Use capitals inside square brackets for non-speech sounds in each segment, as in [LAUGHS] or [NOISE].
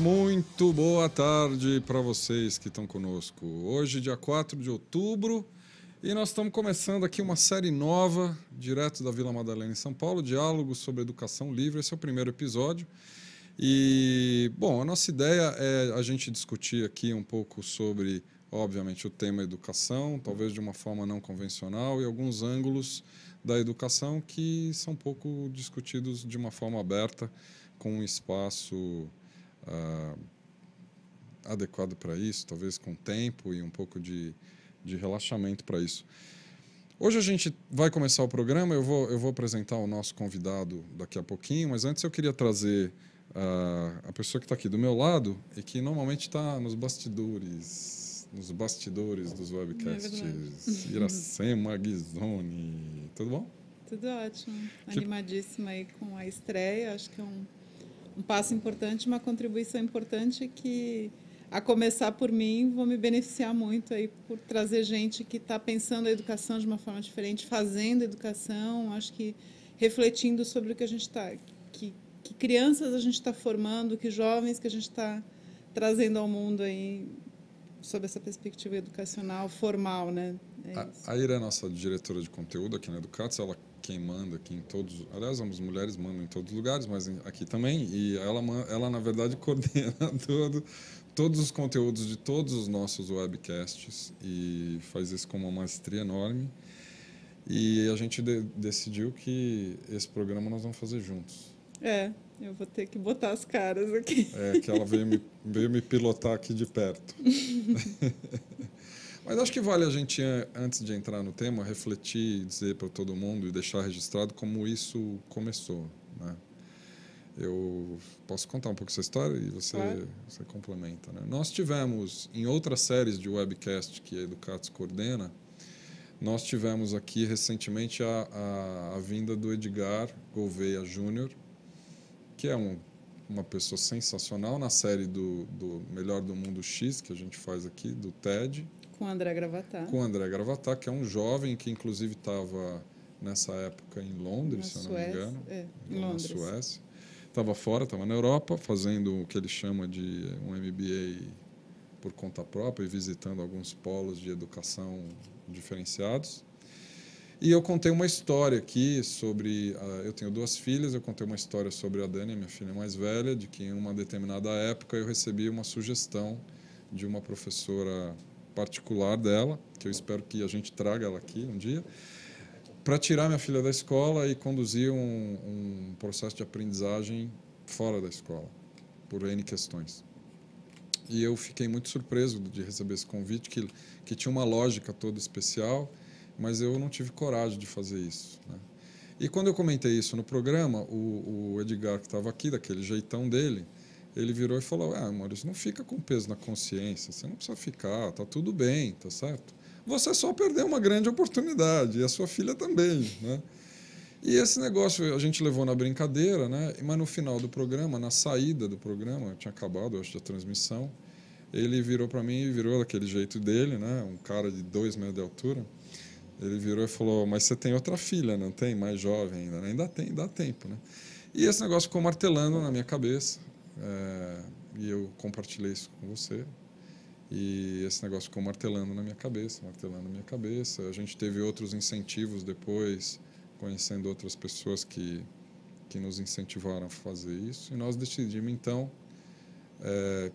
Muito boa tarde para vocês que estão conosco. Hoje, dia 4 de outubro, e nós estamos começando aqui uma série nova, direto da Vila Madalena em São Paulo, diálogos sobre educação livre. Esse é o primeiro episódio. E, bom, a nossa ideia é a gente discutir aqui um pouco sobre, obviamente, o tema educação, talvez de uma forma não convencional, e alguns ângulos da educação que são pouco discutidos de uma forma aberta, com um espaço ah, adequado para isso, talvez com tempo e um pouco de, de relaxamento para isso. Hoje a gente vai começar o programa, eu vou, eu vou apresentar o nosso convidado daqui a pouquinho, mas antes eu queria trazer uh, a pessoa que está aqui do meu lado e que normalmente está nos bastidores, nos bastidores dos webcasts. É [LAUGHS] Iracema Ghisoni. Tudo bom? Tudo ótimo. Animadíssima aí com a estreia. Acho que é um um passo importante, uma contribuição importante que, a começar por mim, vou me beneficiar muito aí por trazer gente que está pensando a educação de uma forma diferente, fazendo educação, acho que refletindo sobre o que a gente está, que, que crianças a gente está formando, que jovens que a gente está trazendo ao mundo aí sob essa perspectiva educacional formal, né? É a, a Ira é nossa diretora de conteúdo aqui na Educatos, ela quem manda aqui em todos, aliás, as mulheres mandam em todos os lugares, mas aqui também, e ela, ela na verdade [LAUGHS] coordena todo, todos os conteúdos de todos os nossos webcasts e faz isso com uma maestria enorme. E a gente de, decidiu que esse programa nós vamos fazer juntos. É, eu vou ter que botar as caras aqui. É, que ela veio me, veio me pilotar aqui de perto. [LAUGHS] Mas acho que vale a gente, antes de entrar no tema, refletir e dizer para todo mundo e deixar registrado como isso começou. Né? Eu posso contar um pouco essa história e você, claro. você complementa. Né? Nós tivemos, em outras séries de webcast que a Educatos coordena, nós tivemos aqui recentemente a, a, a vinda do Edgar Gouveia Júnior, que é um, uma pessoa sensacional na série do, do Melhor do Mundo X, que a gente faz aqui, do TED. Com o André Gravatar. Com o André Gravatar, que é um jovem que inclusive estava nessa época em Londres, na se eu não me engano. É, em Londres. Na Suécia. Estava fora, estava na Europa, fazendo o que ele chama de um MBA por conta própria e visitando alguns polos de educação diferenciados. E eu contei uma história aqui sobre. eu tenho duas filhas, eu contei uma história sobre a Dani, minha filha mais velha, de que em uma determinada época eu recebi uma sugestão de uma professora particular dela, que eu espero que a gente traga ela aqui um dia, para tirar minha filha da escola e conduzir um, um processo de aprendizagem fora da escola, por N questões. E eu fiquei muito surpreso de receber esse convite, que, que tinha uma lógica toda especial, mas eu não tive coragem de fazer isso. Né? E quando eu comentei isso no programa, o, o Edgar, que estava aqui, daquele jeitão dele, ele virou e falou: Ah, Maurício, não fica com peso na consciência, você não precisa ficar, tá tudo bem, tá certo? Você só perdeu uma grande oportunidade, e a sua filha também, né? E esse negócio a gente levou na brincadeira, né? Mas no final do programa, na saída do programa, tinha acabado, acho, a transmissão, ele virou para mim e virou daquele jeito dele, né? Um cara de dois metros de altura. Ele virou e falou: Mas você tem outra filha, não tem? Mais jovem ainda? Né? Ainda tem, dá tempo, né? E esse negócio ficou martelando na minha cabeça. É, e eu compartilhei isso com você. E esse negócio ficou martelando na minha cabeça, martelando na minha cabeça. A gente teve outros incentivos depois, conhecendo outras pessoas que, que nos incentivaram a fazer isso. E nós decidimos, então, é,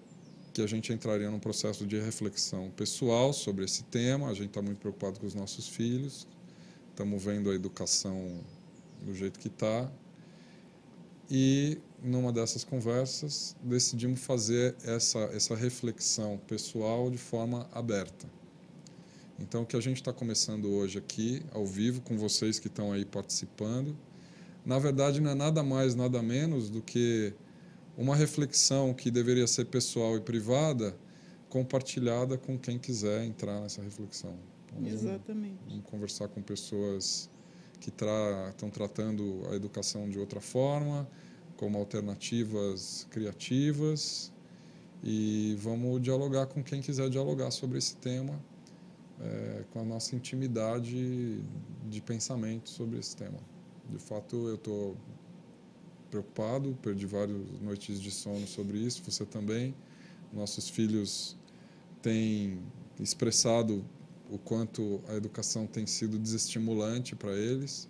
que a gente entraria num processo de reflexão pessoal sobre esse tema. A gente está muito preocupado com os nossos filhos, estamos vendo a educação do jeito que está. E numa dessas conversas, decidimos fazer essa, essa reflexão pessoal de forma aberta. Então, o que a gente está começando hoje aqui, ao vivo, com vocês que estão aí participando, na verdade não é nada mais, nada menos do que uma reflexão que deveria ser pessoal e privada, compartilhada com quem quiser entrar nessa reflexão. Então, Exatamente. Vamos, vamos, conversar com pessoas que estão tratando a educação de outra forma, como alternativas criativas e vamos dialogar com quem quiser dialogar sobre esse tema, é, com a nossa intimidade de pensamento sobre esse tema. De fato, eu estou preocupado, perdi várias noites de sono sobre isso, você também. Nossos filhos têm expressado o quanto a educação tem sido desestimulante para eles,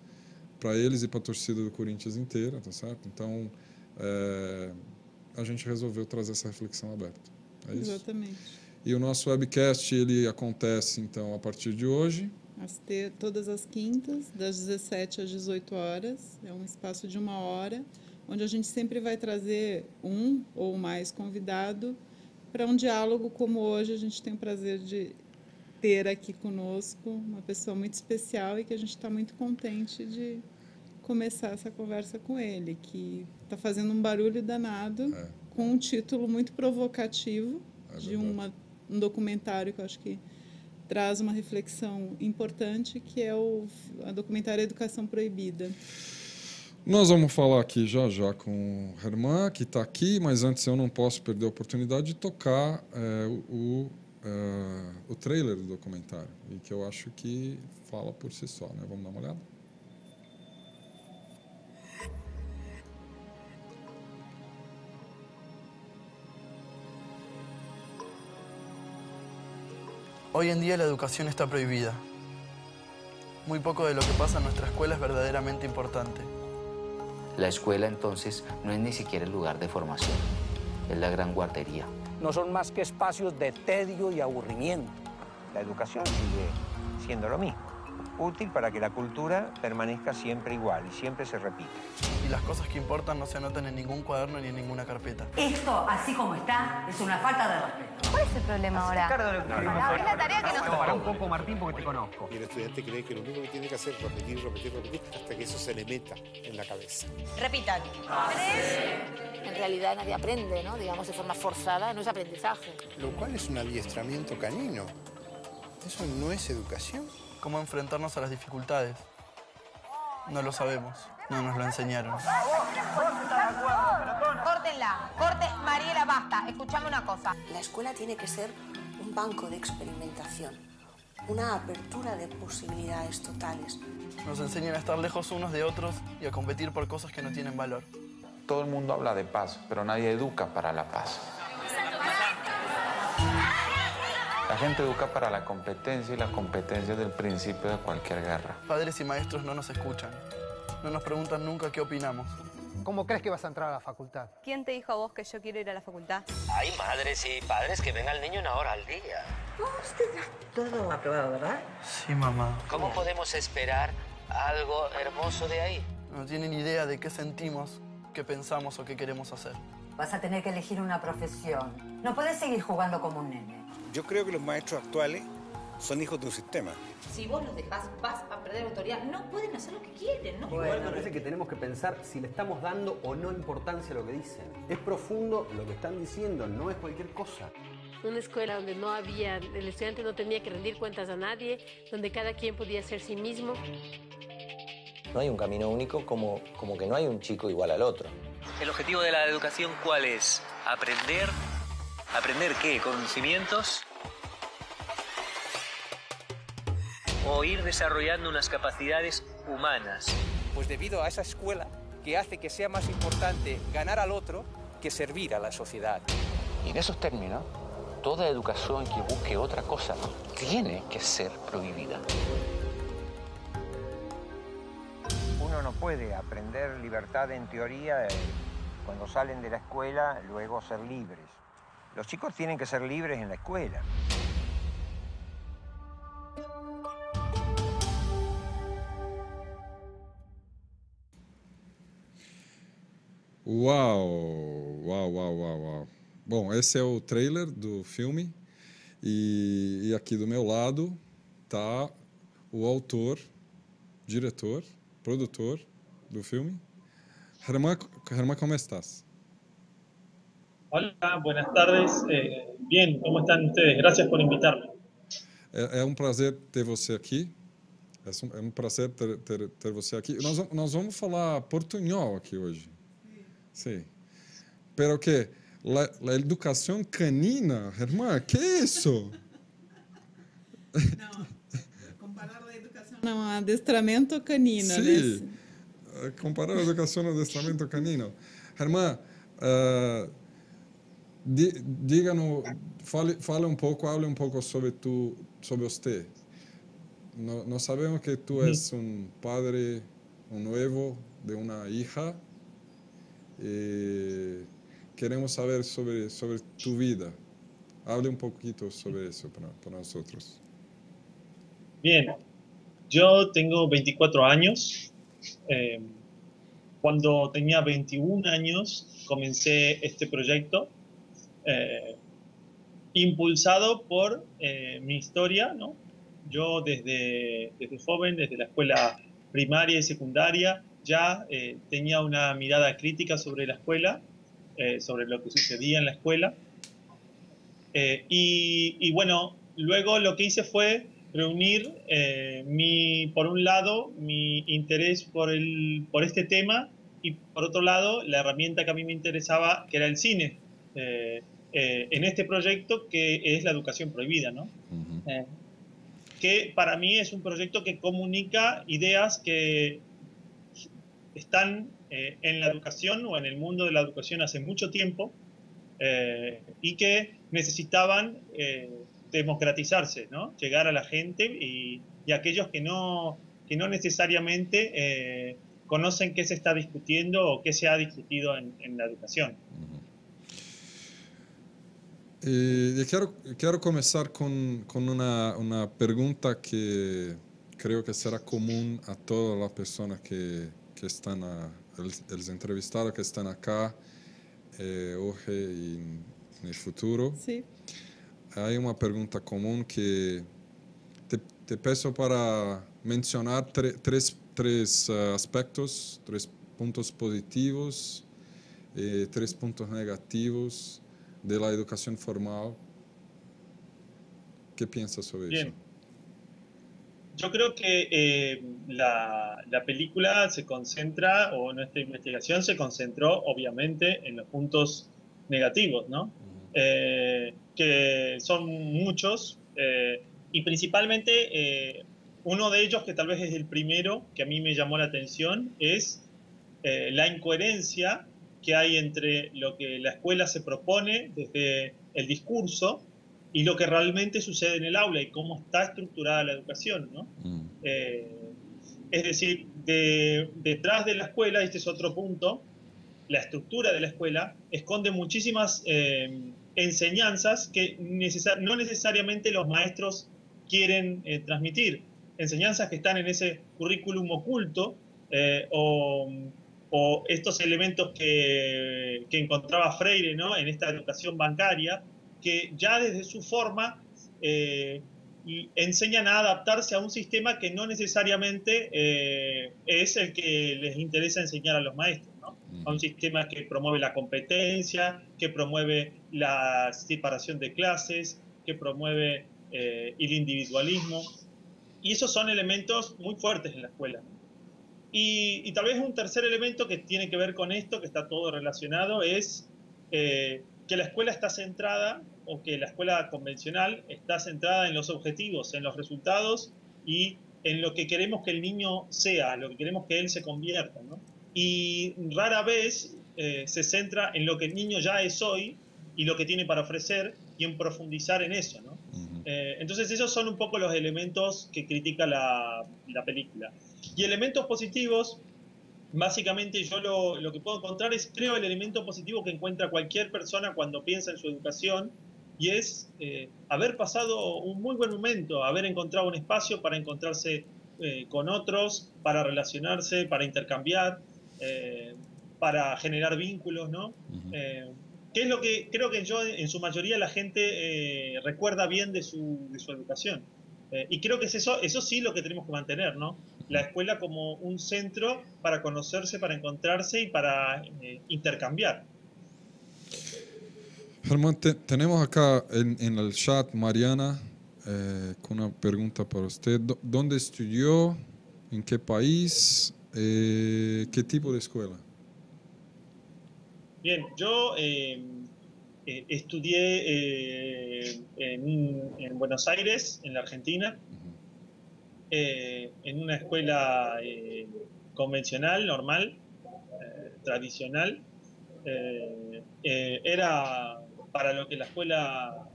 para eles e para a torcida do Corinthians inteira, tá certo? Então, é, a gente resolveu trazer essa reflexão aberta. É isso? Exatamente. E o nosso webcast ele acontece então a partir de hoje. As todas as quintas, das 17 às 18 horas. É um espaço de uma hora, onde a gente sempre vai trazer um ou mais convidado para um diálogo como hoje a gente tem o prazer de ter aqui conosco uma pessoa muito especial e que a gente está muito contente de começar essa conversa com ele, que está fazendo um barulho danado É. com um título muito provocativo É de uma, um documentário que eu acho que traz uma reflexão importante, que é o a documentário Educação Proibida. Nós vamos falar aqui já já com o Herman, que está aqui, mas antes eu não posso perder a oportunidade de tocar é, o, é, o trailer do documentário, e que eu acho que fala por si só. Né? Vamos dar uma olhada? Hoy en día la educación está prohibida. Muy poco de lo que pasa en nuestra escuela es verdaderamente importante. La escuela entonces no es ni siquiera el lugar de formación, es la gran guardería. No son más que espacios de tedio y aburrimiento. La educación sigue siendo lo mismo, útil para que la cultura permanezca siempre igual y siempre se repita. Y las cosas que importan no se anotan en ningún cuaderno ni en ninguna carpeta. Esto, así como está, es una falta de respeto. ¿Cuál es el problema ahora? Es la tarea que nos Para un poco, Martín, porque te conozco. Y el estudiante cree que lo único que tiene que hacer es repetir, repetir, repetir hasta que eso se le meta en la cabeza. Repitan. En realidad nadie aprende, ¿no? Digamos de forma forzada, no es aprendizaje. Lo cual es un adiestramiento canino. ¿Eso no es educación? ¿Cómo enfrentarnos a las dificultades? No lo sabemos, no nos lo enseñaron. Córtenla. Corte. Mariela, basta. Escuchame una cosa. La escuela tiene que ser un banco de experimentación, una apertura de posibilidades totales. Nos enseñan a estar lejos unos de otros y a competir por cosas que no tienen valor. Todo el mundo habla de paz, pero nadie educa para la paz. La gente educa para la competencia y la competencia es el principio de cualquier guerra. Padres y maestros no nos escuchan. No nos preguntan nunca qué opinamos. ¿Cómo crees que vas a entrar a la facultad? ¿Quién te dijo a vos que yo quiero ir a la facultad? Hay madres y padres que ven al niño una hora al día. Todo aprobado, ¿verdad? Sí, mamá. ¿Cómo podemos esperar algo hermoso de ahí? No tienen idea de qué sentimos, qué pensamos o qué queremos hacer. Vas a tener que elegir una profesión. No puedes seguir jugando como un nene. Yo creo que los maestros actuales son hijos de un sistema. Si vos los dejás, vas a perder autoridad. No pueden hacer lo que quieren, ¿no? Igual me parece que tenemos que pensar si le estamos dando o no importancia a lo que dicen. Es profundo lo que están diciendo, no es cualquier cosa. Una escuela donde no había, el estudiante no tenía que rendir cuentas a nadie, donde cada quien podía ser sí mismo. No hay un camino único como, como que no hay un chico igual al otro. ¿El objetivo de la educación cuál es? ¿Aprender? ¿Aprender qué? ¿Conocimientos? ¿O ir desarrollando unas capacidades humanas? Pues debido a esa escuela que hace que sea más importante ganar al otro que servir a la sociedad. Y en esos términos, toda educación que busque otra cosa tiene que ser prohibida. Uno no puede aprender libertad en teoría eh, cuando salen de la escuela, luego ser libres. Los chicos tienen que ser libres en la escuela. Uau, uau, uau, uau, uau. Bom, esse é o trailer do filme e, e aqui do meu lado tá o autor, diretor, produtor do filme. Germán ¿cómo estás? Hola, buenas tardes. Eh, bien, ¿cómo están ustedes? Gracias por invitarme. É, é um prazer ter você aqui. É um, é um prazer ter, ter, ter você aqui. Nós, vamos- nós vamos falar portunhol aqui hoje. Sim. Pero que la, la educação canina, Germán, que é isso? Comparar a educação. Não, adestramento canino. Sim. Nesse, comparar educação e adestramento canino. Germán, uh, díganos, fale, fale, un poco, hable un poco sobre, tu, sobre usted. No, no sabemos que tú eres un padre, un nuevo de una hija. Eh, queremos saber sobre, sobre tu vida. Hable un poquito sobre eso para, para nosotros. Bien, yo tengo 24 años. Eh, cuando tenía 21 años comencé este proyecto, eh, impulsado por eh, mi historia. Yo desde, desde joven, desde la escuela primaria y secundaria, ya eh, tenía una mirada crítica sobre la escuela, sobre lo que sucedía en la escuela. Y, y, bueno, luego lo que hice fue reunir, mi, por un lado, mi interés por, el, por este tema y por otro lado, la herramienta que a mí me interesaba, que era el cine, eh, eh, en este proyecto que es la educación prohibida, ¿no? Eh, que para mí es un proyecto que comunica ideas que están en la educación o en el mundo de la educación hace mucho tiempo y que necesitaban democratizarse, ¿no? Llegar a la gente y, y aquellos que no, que no necesariamente conocen qué se está discutiendo o qué se ha discutido en, en la educación. Eh, quiero, quiero comenzar con, con una, una, pregunta que creo que será común a todas las personas que, que están, a, los entrevistados que están acá eh, hoy y en el futuro. Sí. Hay una pregunta común que te, te peço para mencionar tre, tres tres uh, aspectos, tres puntos positivos y tres puntos negativos de la educación formal. ¿Qué piensas sobre Bien. eso? Yo creo que eh, la, la, película se concentra, o nuestra investigación se concentró obviamente en los puntos negativos, ¿no? Uh -huh. eh, que son muchos eh, y principalmente uno de ellos, que tal vez es el primero que a mí me llamó la atención, es la incoherencia que hay entre lo que la escuela se propone desde el discurso y lo que realmente sucede en el aula y cómo está estructurada la educación. ¿no? Mm. Eh, es decir, de, detrás de la escuela, este es otro punto, la estructura de la escuela esconde muchísimas eh, enseñanzas que necesar no necesariamente los maestros quieren eh, transmitir enseñanzas que están en ese currículum oculto eh, o, o, estos elementos que, que, encontraba Freire ¿no? en esta educación bancaria, que ya desde su forma eh, enseñan a adaptarse a un sistema que no necesariamente eh, es el que les interesa enseñar a los maestros. ¿no? A un sistema que promueve la competencia, que promueve la separación de clases, que promueve eh, el individualismo. Y esos son elementos muy fuertes en la escuela. Y, y, tal vez un tercer elemento que tiene que ver con esto, que está todo relacionado, es eh, que la escuela está centrada, o que la escuela convencional está centrada en los objetivos, en los resultados y en lo que queremos que el niño sea, lo que queremos que él se convierta. ¿no? Y rara vez eh, se centra en lo que el niño ya es hoy y lo que tiene para ofrecer y en profundizar en eso. ¿no? Eh, entonces esos son un poco los elementos que critica la, la película. Y elementos positivos, básicamente yo lo, lo, que puedo encontrar es, creo, el elemento positivo que encuentra cualquier persona cuando piensa en su educación, y es eh, haber pasado un muy buen momento, haber encontrado un espacio para encontrarse eh, con otros, para relacionarse, para intercambiar, eh, para generar vínculos, ¿no? Uh -huh que es lo que creo que yo en su mayoría la gente eh, recuerda bien de su, de su educación. Eh, y creo que es eso, eso sí lo que tenemos que mantener, ¿no? La escuela como un centro para conocerse, para encontrarse y para eh, intercambiar. Germán, te, tenemos acá en, en, el chat Mariana con una pregunta para usted. ¿Dónde estudió? ¿En qué país? ¿Qué tipo de escuela? Bien, yo eh, eh, estudié eh, en, en, Buenos Aires, en la Argentina, en una escuela convencional, normal, tradicional, era para lo que la escuela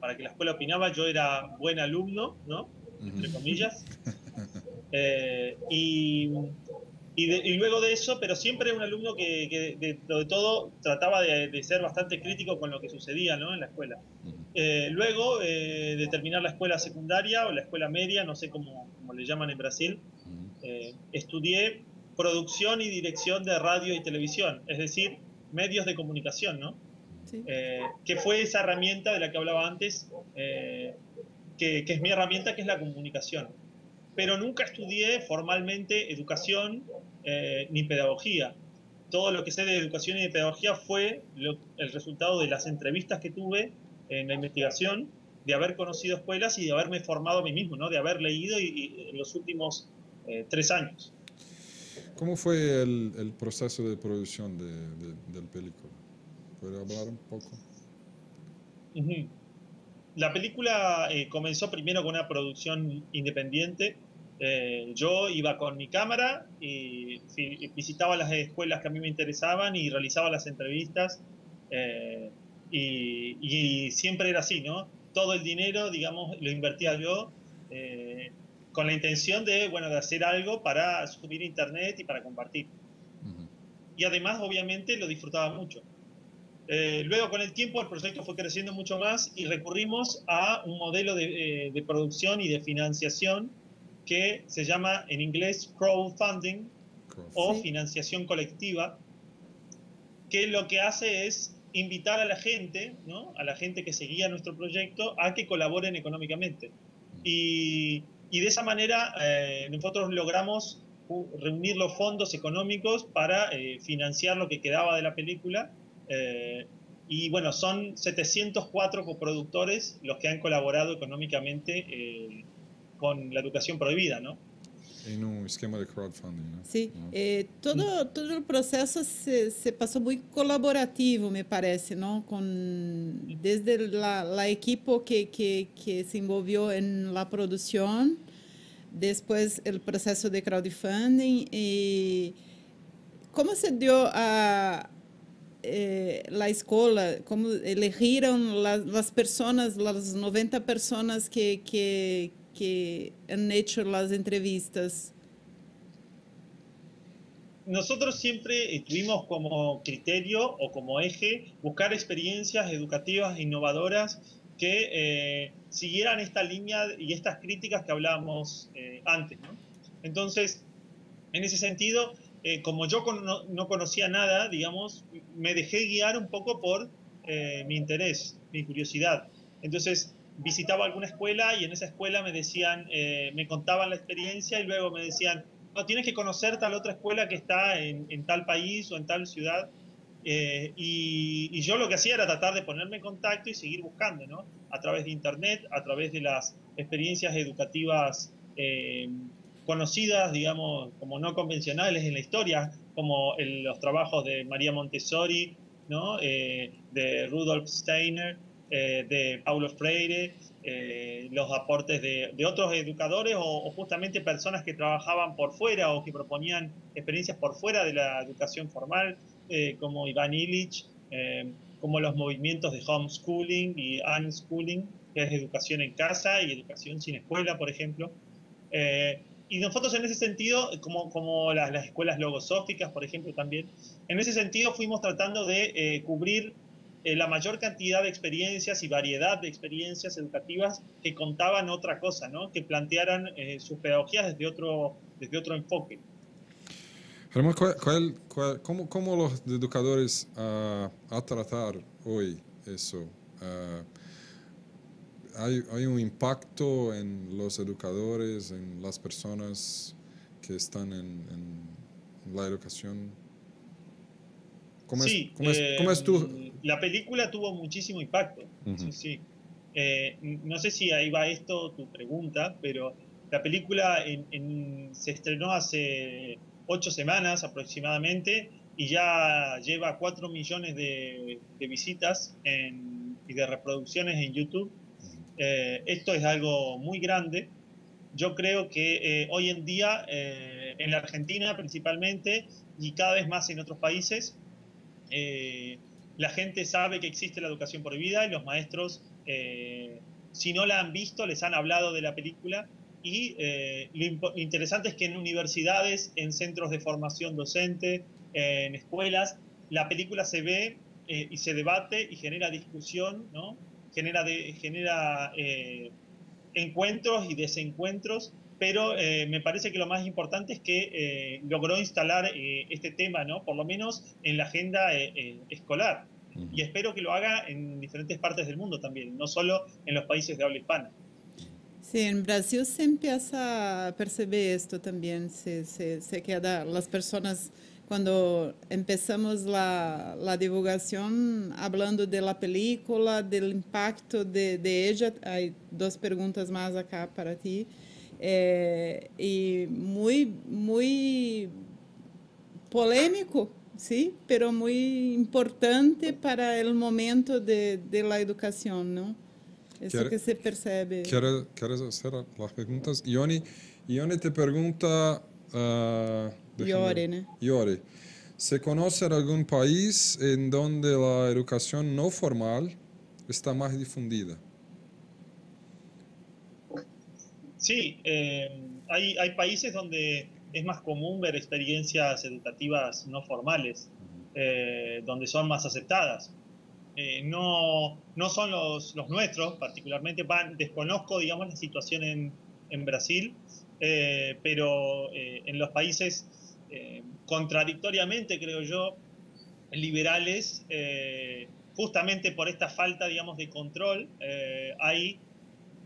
para que la escuela opinaba, yo era buen alumno, ¿no? Entre comillas. [LAUGHS] y y, luego de eso, pero siempre un alumno que, de, todo trataba de, ser bastante crítico con lo que sucedía ¿no? en la escuela. Eh, luego eh, de terminar la escuela secundaria o la escuela media, no sé cómo, cómo le llaman en Brasil, eh, estudié producción y dirección de radio y televisión, es decir, medios de comunicación, ¿no? que fue esa herramienta de la que hablaba antes, que, que es mi herramienta, que es la comunicación pero nunca estudié formalmente educación eh, ni pedagogía. Todo lo que sé de educación y de pedagogía fue el resultado de las entrevistas que tuve en la investigación, de haber conocido escuelas y de haberme formado a mí mismo, ¿no? de haber leído y, en los últimos eh, tres años. ¿Cómo fue el, proceso de producción de, del película? ¿Puede hablar un poco? La película eh, comenzó primero con una producción independiente eh, yo iba con mi cámara y, visitaba las escuelas que a mí me interesaban y realizaba las entrevistas. Eh, y, siempre era así, ¿no? Todo el dinero, digamos, lo invertía yo eh, con la intención de, bueno, de hacer algo para subir a internet y para compartir. Y además, obviamente, lo disfrutaba mucho. luego, con el tiempo, el proyecto fue creciendo mucho más y recurrimos a un modelo de, de producción y de financiación que se llama en inglés crowdfunding o financiación colectiva, que lo que hace es invitar a la gente, ¿no? a la gente que seguía nuestro proyecto, a que colaboren económicamente. Y, y de esa manera eh, nosotros logramos reunir los fondos económicos para eh, financiar lo que quedaba de la película. Eh, y bueno, son 704 coproductores los que han colaborado económicamente con la educación prohibida, ¿no? En un esquema de crowdfunding, ¿no? Sí, eh, todo, todo el proceso se, se, pasó muy colaborativo, me parece, ¿no? Con, desde la, la equipo que, que, que, se envolvió en la producción, después el proceso de crowdfunding y cómo se dio a eh, la escuela, cómo eligieron las, las personas, las 90 personas que, que que han hecho las entrevistas? Nosotros siempre tuvimos como criterio o como eje buscar experiencias educativas innovadoras que eh, siguieran esta línea y estas críticas que hablábamos eh, antes. Entonces, en ese sentido, eh, como yo no, no, conocía nada, digamos, me dejé guiar un poco por mi interés, mi curiosidad. Entonces, visitaba alguna escuela y en esa escuela me decían, eh, me contaban la experiencia y luego me decían, no, tienes que conocer tal otra escuela que está en, tal país o en tal ciudad. Eh, y, yo lo que hacía era tratar de ponerme en contacto y seguir buscando, ¿no? A través de Internet, a través de las experiencias educativas eh, conocidas, digamos, como no convencionales en la historia, como los trabajos de María Montessori, ¿no? de Rudolf Steiner, eh, de Paulo Freire, eh, los aportes de, otros educadores o, justamente personas que trabajaban por fuera o que proponían experiencias por fuera de la educación formal, eh, como Iván Illich, como los movimientos de homeschooling y unschooling, que es educación en casa y educación sin escuela, por ejemplo. y nosotros en ese sentido, como, como las, las, escuelas logosóficas, por ejemplo, también, en ese sentido fuimos tratando de cubrir eh, la mayor cantidad de experiencias y variedad de experiencias educativas que contaban otra cosa, ¿no? que plantearan eh, sus pedagogías desde otro, desde otro enfoque. cómo, cómo, los educadores uh, a tratar hoy eso? Uh, hay, hay, un impacto en los educadores, en las personas que están en, en la educación ¿Cómo sí, es, ¿cómo es, tu... Eh, la película tuvo muchísimo impacto. sí, sí. Eh, no sé si ahí va esto, tu pregunta, pero la película se estrenó hace ocho semanas aproximadamente y ya lleva cuatro millones de, visitas y de reproducciones en YouTube. Eh, esto es algo muy grande. Yo creo que hoy en día en la Argentina principalmente y cada vez más en otros países. La gente sabe que existe la educación por vida y los maestros, si no la han visto, les han hablado de la película y lo, interesante es que en universidades, en centros de formación docente, en escuelas, la película se ve y se debate y genera discusión, ¿no? genera, genera encuentros y desencuentros, pero eh, me parece que lo más importante es que eh, logró instalar eh, este tema, ¿no? por lo menos en la agenda escolar. Y espero que lo haga en diferentes partes del mundo también, no solo en los países de habla hispana. Sí, en Brasil se empieza a perceber esto también, se, se, se queda, las personas cuando empezamos la, la, divulgación hablando de la película, del impacto de, de ella, hay dos preguntas más acá para ti, eh, y muy, muy polémico, sí, pero muy importante para el momento de, de la educación, ¿no? Eso que se percebe. ¿Quieres, hacer las preguntas? Ioni, Ioni te pregunta... Uh, Iore, ¿no? Iore. ¿Se conoce algún país en donde la educación no formal está más difundida? Sí, eh, hay, hay, países donde es más común ver experiencias educativas no formales, eh, donde son más aceptadas. Eh, no, no son los, los nuestros, particularmente, van, desconozco, digamos, la situación en, en Brasil, pero en los países contradictoriamente, creo yo, liberales, justamente por esta falta, digamos, de control, hay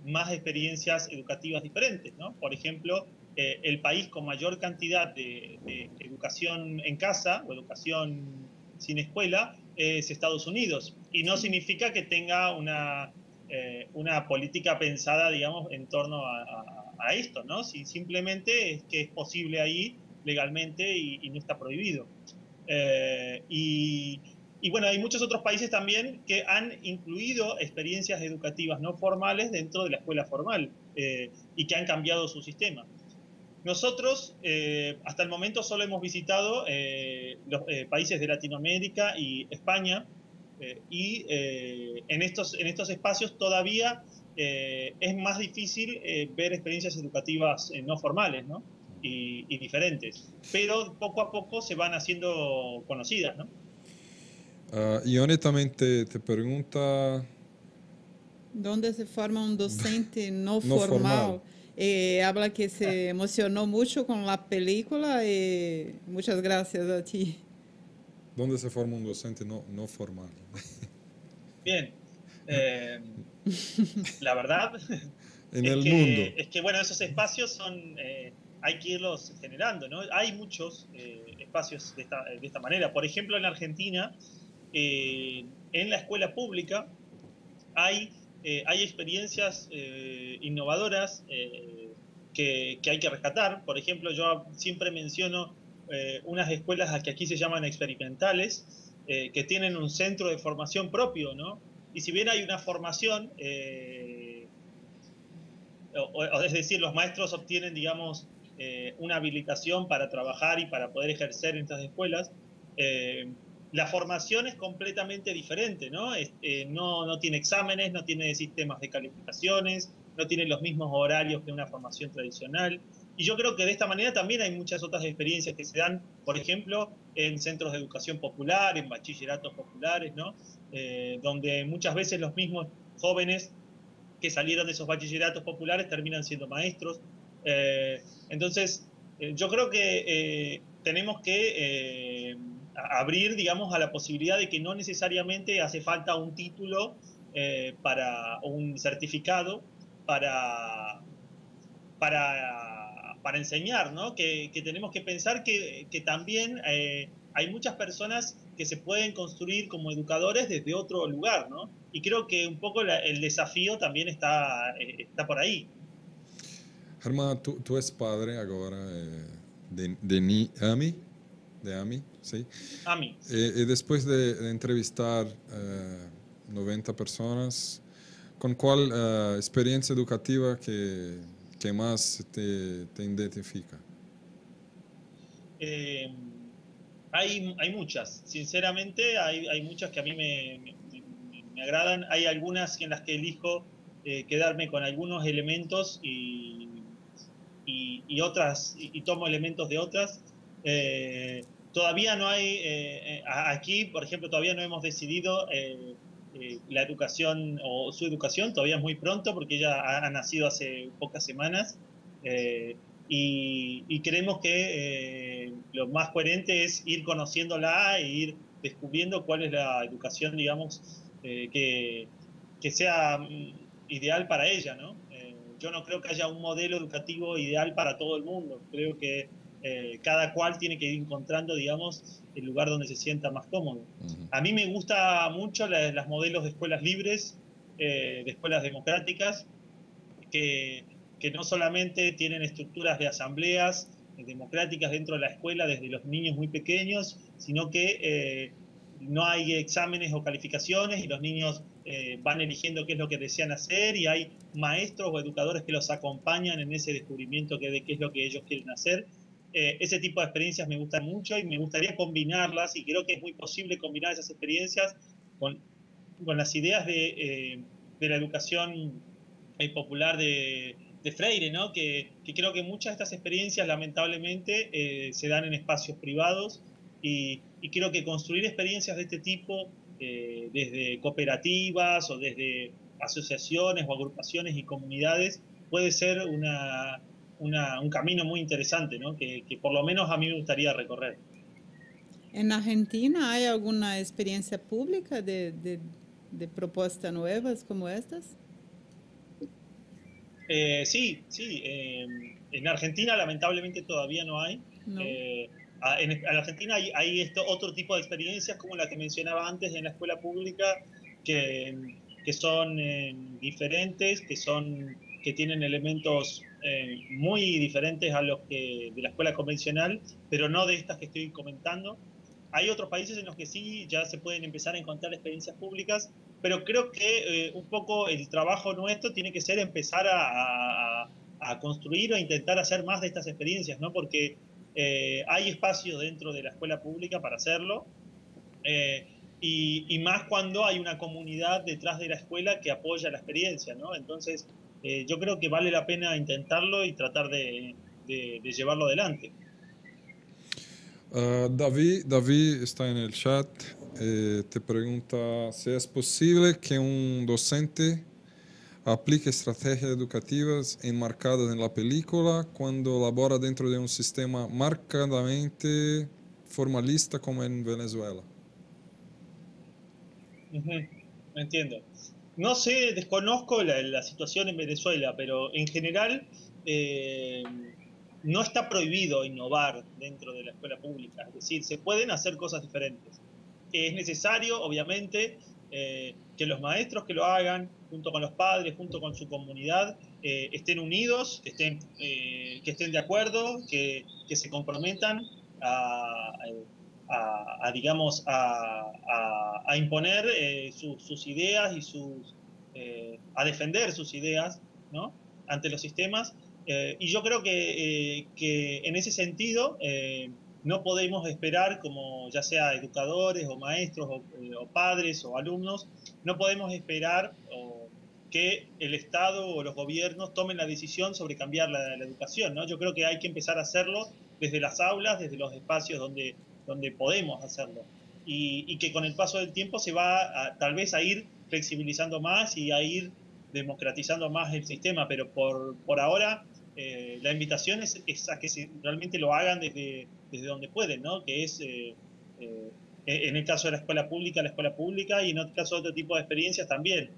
más experiencias educativas diferentes, ¿no? Por ejemplo, el país con mayor cantidad de, educación en casa o educación sin escuela es Estados Unidos. Y no significa que tenga una, una política pensada, digamos, en torno a, a esto, ¿no? Si simplemente es que es posible ahí legalmente y, no está prohibido. Eh, y, bueno, hay muchos otros países también que han incluido experiencias educativas no formales dentro de la escuela formal eh, y que han cambiado su sistema. Nosotros eh, hasta el momento solo hemos visitado los países de Latinoamérica y España y en, estos, en estos espacios todavía es más difícil ver experiencias educativas no formales, ¿no? y, diferentes, pero poco a poco se van haciendo conocidas, ¿no? Uh, y honestamente te pregunta... ¿Dónde se forma un docente [LAUGHS] no, formal? Eh, habla que se emocionó mucho con la película y muchas gracias a ti. ¿Dónde se forma un docente no, no formal? [LAUGHS] Bien. Eh, la verdad [LAUGHS] en el mundo. Es que, bueno, esos espacios son... Eh, hay que irlos generando, ¿no? Hay muchos eh, espacios de esta, de esta, manera. Por ejemplo, en Argentina, eh, en la escuela pública, hay, eh, hay experiencias innovadoras que, que, hay que rescatar. Por ejemplo, yo siempre menciono unas escuelas que aquí se llaman experimentales, que tienen un centro de formación propio, ¿no? Y si bien hay una formación, es decir, los maestros obtienen, digamos, eh, una habilitación para trabajar y para poder ejercer en estas escuelas. Eh, la formación es completamente diferente, ¿no? Eh, ¿no? No tiene exámenes, no tiene sistemas de calificaciones, no tiene los mismos horarios que una formación tradicional. Y yo creo que de esta manera también hay muchas otras experiencias que se dan, por ejemplo, en centros de educación popular, en bachilleratos populares, ¿no? donde muchas veces los mismos jóvenes que salieron de esos bachilleratos populares terminan siendo maestros eh, entonces, eh, yo creo que eh, tenemos que abrir, digamos, a la posibilidad de que no necesariamente hace falta un título para un certificado para, para, para enseñar, ¿no? Que, tenemos que pensar que, que también hay muchas personas que se pueden construir como educadores desde otro lugar, ¿no? Y creo que un poco el desafío también está, está por ahí. Germán, tú, tú és padre agora eh, de, de Ni, de Ami, sim? Ami. E, e depois de, de entrevistar eh, 90 pessoas, com qual uh, experiência educativa que, que mais te, te identifica? Eh, hay, hay muchas, sinceramente hay, hay muchas que a mí me, me, agradan. Hay algunas en las que elijo eh, quedarme con algunos elementos y, y, otras, y, tomo elementos de otras. Eh, todavía no hay, aquí, por ejemplo, todavía no hemos decidido la educación o su educación, todavía es muy pronto porque ella ha, nacido hace pocas semanas. Y, creemos que eh, lo más coherente es ir conociéndola e ir descubriendo cuál es la educación, digamos, eh, que, que, sea mm, ideal para ella, ¿no? Eh, yo no creo que haya un modelo educativo ideal para todo el mundo. Creo que cada cual tiene que ir encontrando, digamos, el lugar donde se sienta más cómodo. A mí me gusta mucho las modelos de escuelas libres, de escuelas democráticas, que que no solamente tienen estructuras de asambleas democráticas dentro de la escuela desde los niños muy pequeños, sino que eh, no hay exámenes o calificaciones y los niños eh, van eligiendo qué es lo que desean hacer y hay maestros o educadores que los acompañan en ese descubrimiento de qué es lo que ellos quieren hacer. Eh, ese tipo de experiencias me gustan mucho y me gustaría combinarlas y creo que es muy posible combinar esas experiencias con, con las ideas de, de la educación popular de, de Freire, ¿no? Que, creo que muchas de estas experiencias lamentablemente eh, se dan en espacios privados y, creo que construir experiencias de este tipo eh, desde cooperativas o desde asociaciones o agrupaciones y comunidades puede ser una, un camino muy interesante, ¿no? Que, por lo menos a mí me gustaría recorrer. ¿En Argentina hay alguna experiencia pública de, de propuestas nuevas como estas? Eh, sí, sí. Em, en Argentina lamentablemente todavía no hay. Eh, en, Argentina hay, esto, otro tipo de experiencias como la que mencionaba antes en la escuela pública que, que son em, diferentes, que, son, que tienen elementos em, muy diferentes a los que de la escuela convencional, pero no de estas que estoy comentando. Hay otros países en los que sí ya se pueden empezar a encontrar experiencias públicas, pero creo que eh, un poco el trabajo nuestro tiene que ser empezar a, construir o intentar hacer más de estas experiencias, ¿no? Porque eh, hay espacio dentro de la escuela pública para hacerlo, eh, y, más cuando hay una comunidad detrás de la escuela que apoya la experiencia, ¿no? Entonces, yo creo que vale la pena intentarlo y tratar de, llevarlo adelante. Ah, David, David está en el chat. Eh, te pregunta si es posible que un docente aplique estrategias educativas enmarcadas en la película cuando labora dentro de un sistema marcadamente formalista como en Venezuela. Entiendo. No sé, desconozco la, situación en Venezuela, pero en general eh, no está prohibido innovar dentro de la escuela pública. Es decir, se pueden hacer cosas diferentes es necesario, obviamente, eh, que los maestros que lo hagan, junto con los padres, junto con su comunidad, eh, estén unidos, que estén, que estén de acuerdo, que, se comprometan a, digamos, a, imponer sus ideas y sus, a defender sus ideas ¿no? ante los sistemas. y yo creo que, que en ese sentido no podemos esperar, como ya sea educadores o maestros o, eh, padres o alumnos, no podemos esperar que el Estado o los gobiernos tomen la decisión sobre cambiar la, educación. ¿no? Yo creo que hay que empezar a hacerlo desde las aulas, desde los espacios donde, donde podemos hacerlo. Y, que con el paso del tiempo se va tal vez a ir flexibilizando más y a ir democratizando más el sistema, pero por, por ahora eh, la invitación es, a que realmente lo hagan desde, desde donde pueden, ¿no? Que es, eh, eh, en el caso de la escuela pública, la escuela pública, y en caso otro tipo de experiencias también.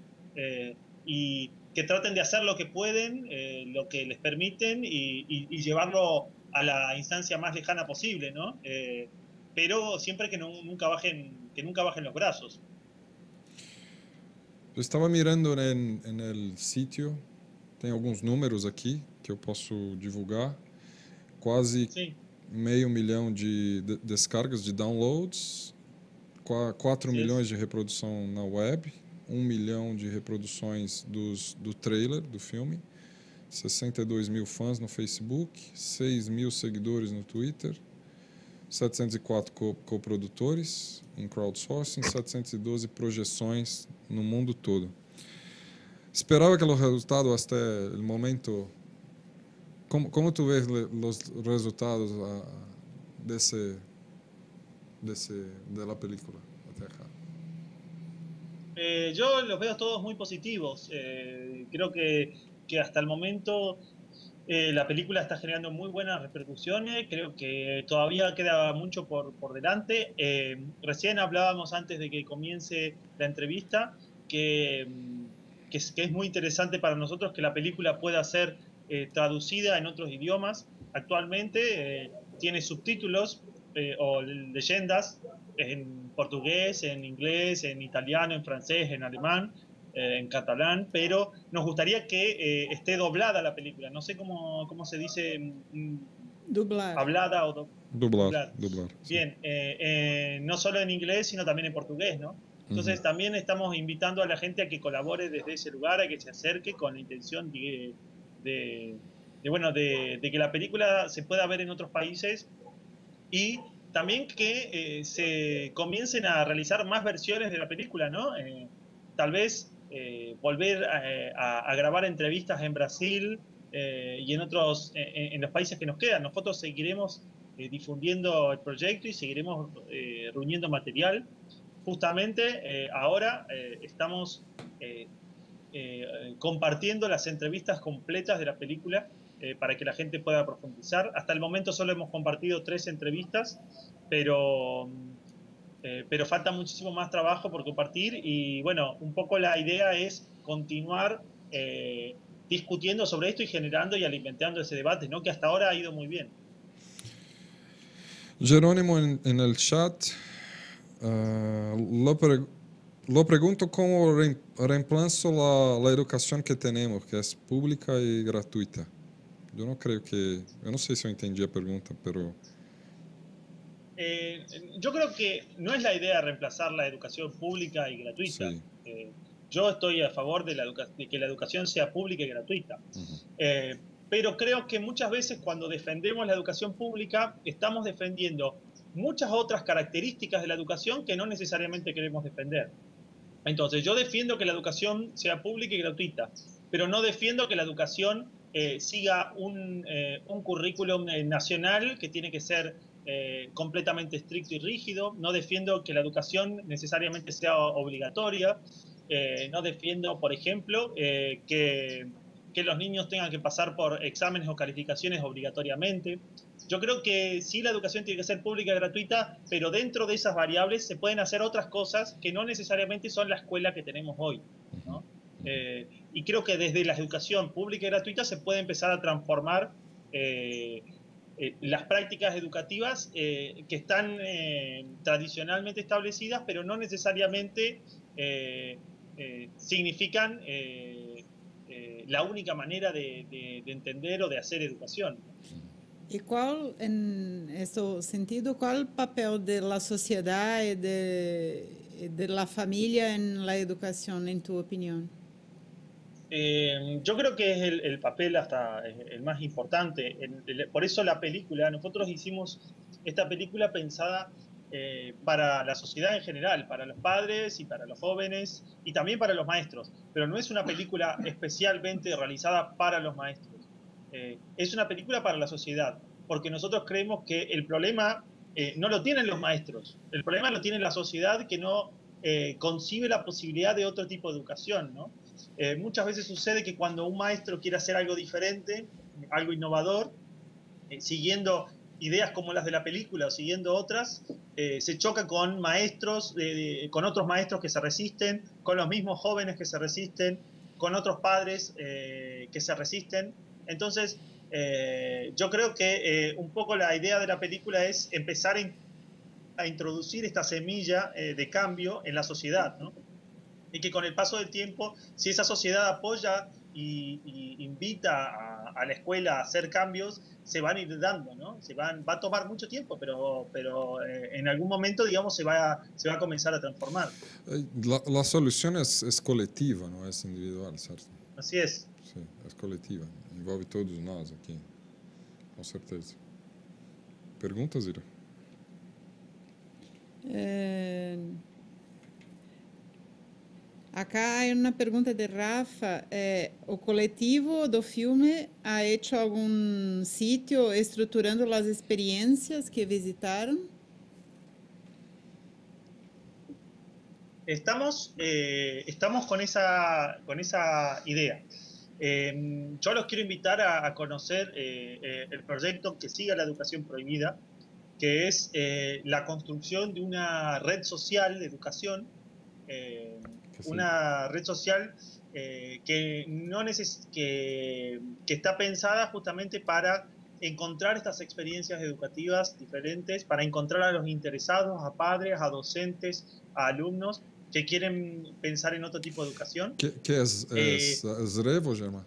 y que traten de hacer lo que pueden, lo que les permiten, y, llevarlo a la instancia más lejana posible, ¿no? Pero siempre que nunca bajen, que nunca bajen los brazos. estaba mirando en, en el sitio, tengo algunos números aquí, que eu posso divulgar. Quase Sim. meio milhão de descargas, de downloads, 4 Sim. milhões de reprodução na web, 1 milhão de reproduções dos, do trailer do filme, 62 mil fãs no Facebook, 6 mil seguidores no Twitter, 704 co coprodutores em crowdsourcing, 712 projeções no mundo todo. Esperava que os resultados até o momento como como tu vês os resultados uh, desse desse de la película até acá? Eh, yo los todos muy positivos. Eh, creo que, que, hasta el momento eh, la película está generando muy buenas repercusiones. Creo que todavía queda mucho por, por delante. Eh, recién hablábamos antes de que comience la entrevista que, es, que, es, muy interesante para nosotros que la película pueda ser eh, traducida en otros idiomas. Actualmente tiene subtítulos o leyendas en portugués, en inglés, en italiano, en francés, en alemán, eh, en catalán, pero nos gustaría que eh, esté doblada la película. No sé cómo, cómo se dice. Mm, Dublar. Hablada o do dublar. dublar. Bien, eh, no solo en inglés, sino también en portugués, ¿no? Entonces uh -huh. también estamos invitando a la gente a que colabore desde ese lugar, a que se acerque con la intención de, de, de bueno, de, de, que la película se pueda ver en otros países y también que eh, se comiencen a realizar más versiones de la película, ¿no? Eh, tal vez eh, volver a, a, grabar entrevistas en Brasil y en otros, en, en, los países que nos quedan. Nosotros seguiremos difundiendo el proyecto y seguiremos reuniendo material. Justamente ahora estamos compartiendo las entrevistas completas de la película eh, para que la gente pueda profundizar. Hasta el momento solo hemos compartido tres entrevistas, pero, eh, pero falta muchísimo más trabajo por compartir y bueno, un poco la idea es continuar eh, discutiendo sobre esto y generando y alimentando ese debate, ¿no? que hasta ahora ha ido muy bien. Jerónimo en, en el chat uh, lo, lo, pregunto cómo re reemplazo la, la educación que tenemos, que es pública y gratuita. Eu não creio que. Eu não sei se eu entendi a pergunta, pero. Eh, yo creo que no es la idea reemplazar la educación pública y gratuita. Sí. Eh, yo estoy a favor de, la de, que la educación sea pública y gratuita. Uh -huh. eh, pero creo que muchas veces cuando defendemos la educación pública estamos defendiendo muchas otras características de la educación que no necesariamente queremos defender. Entonces, yo defiendo que la educación sea pública y gratuita, pero no defiendo que la educación eh, siga un, eh, un currículum nacional que tiene que ser eh, completamente estricto y rígido. No defiendo que la educación necesariamente sea obligatoria. Eh, no defiendo, por ejemplo, que, que, los niños tengan que pasar por exámenes o calificaciones obligatoriamente. Yo creo que sí la educación tiene que ser pública y gratuita, pero dentro de esas variables se pueden hacer otras cosas que no necesariamente son la escuela que tenemos hoy. ¿no? Eh, y creo que desde la educación pública y gratuita se puede empezar a transformar eh, eh, las prácticas educativas eh, que están eh, tradicionalmente establecidas, pero no necesariamente significan la única manera de, de, de, entender o de hacer educación. ¿Y cuál, en ese sentido, cuál el papel de la sociedad y de la familia en la educación, en tu opinión? Eh, yo creo que es el, el, papel hasta el más importante. Por eso la película, nosotros hicimos esta película pensada eh, para la sociedad en general, para los padres y para los jóvenes y también para los maestros. Pero no es una película especialmente realizada para los maestros. Eh, es una película para la sociedad, porque nosotros creemos que el problema eh, no lo tienen los maestros, el problema lo tiene la sociedad que no concibe la posibilidad de otro tipo de educación, ¿no? Eh, muchas veces sucede que cuando un maestro quiere hacer algo diferente, algo innovador, eh, siguiendo ideas como las de la película o siguiendo otras, eh, se choca con maestros, con otros maestros que se resisten, con los mismos jóvenes que se resisten, con otros padres que se resisten. Entonces, yo creo que un poco la idea de la película es empezar a introducir esta semilla de cambio en la sociedad, ¿no? Y que con el paso del tiempo, si esa sociedad apoya y, y invita a, a, la escuela a hacer cambios, se van a ir dando, ¿no? Se van, va a tomar mucho tiempo, pero, pero eh, en algún momento, digamos, se va, a, se va a comenzar a transformar. La, la solución es, es, colectiva, no es individual, ¿cierto? Así es. Sí, es colectiva. Envolve todos nós aqui, com certeza. Perguntas, Ira? É... Acá há uma pergunta de Rafa. É, o coletivo do filme ha hecho algum sítio estruturando as experiências que visitaram? Estamos, eh, estamos con, esa, con esa idea. Eh, yo los quiero invitar a, a conocer eh, eh, el proyecto que siga la educación prohibida, que es eh, la construcción de una red social de educación, eh, una red social eh, que, no neces que, que está pensada justamente para encontrar estas experiencias educativas diferentes, para encontrar a los interesados, a padres, a docentes, a alumnos que quieren pensar en otro tipo de educación. ¿Qué, qué es, es, Eh, es Revo, llama?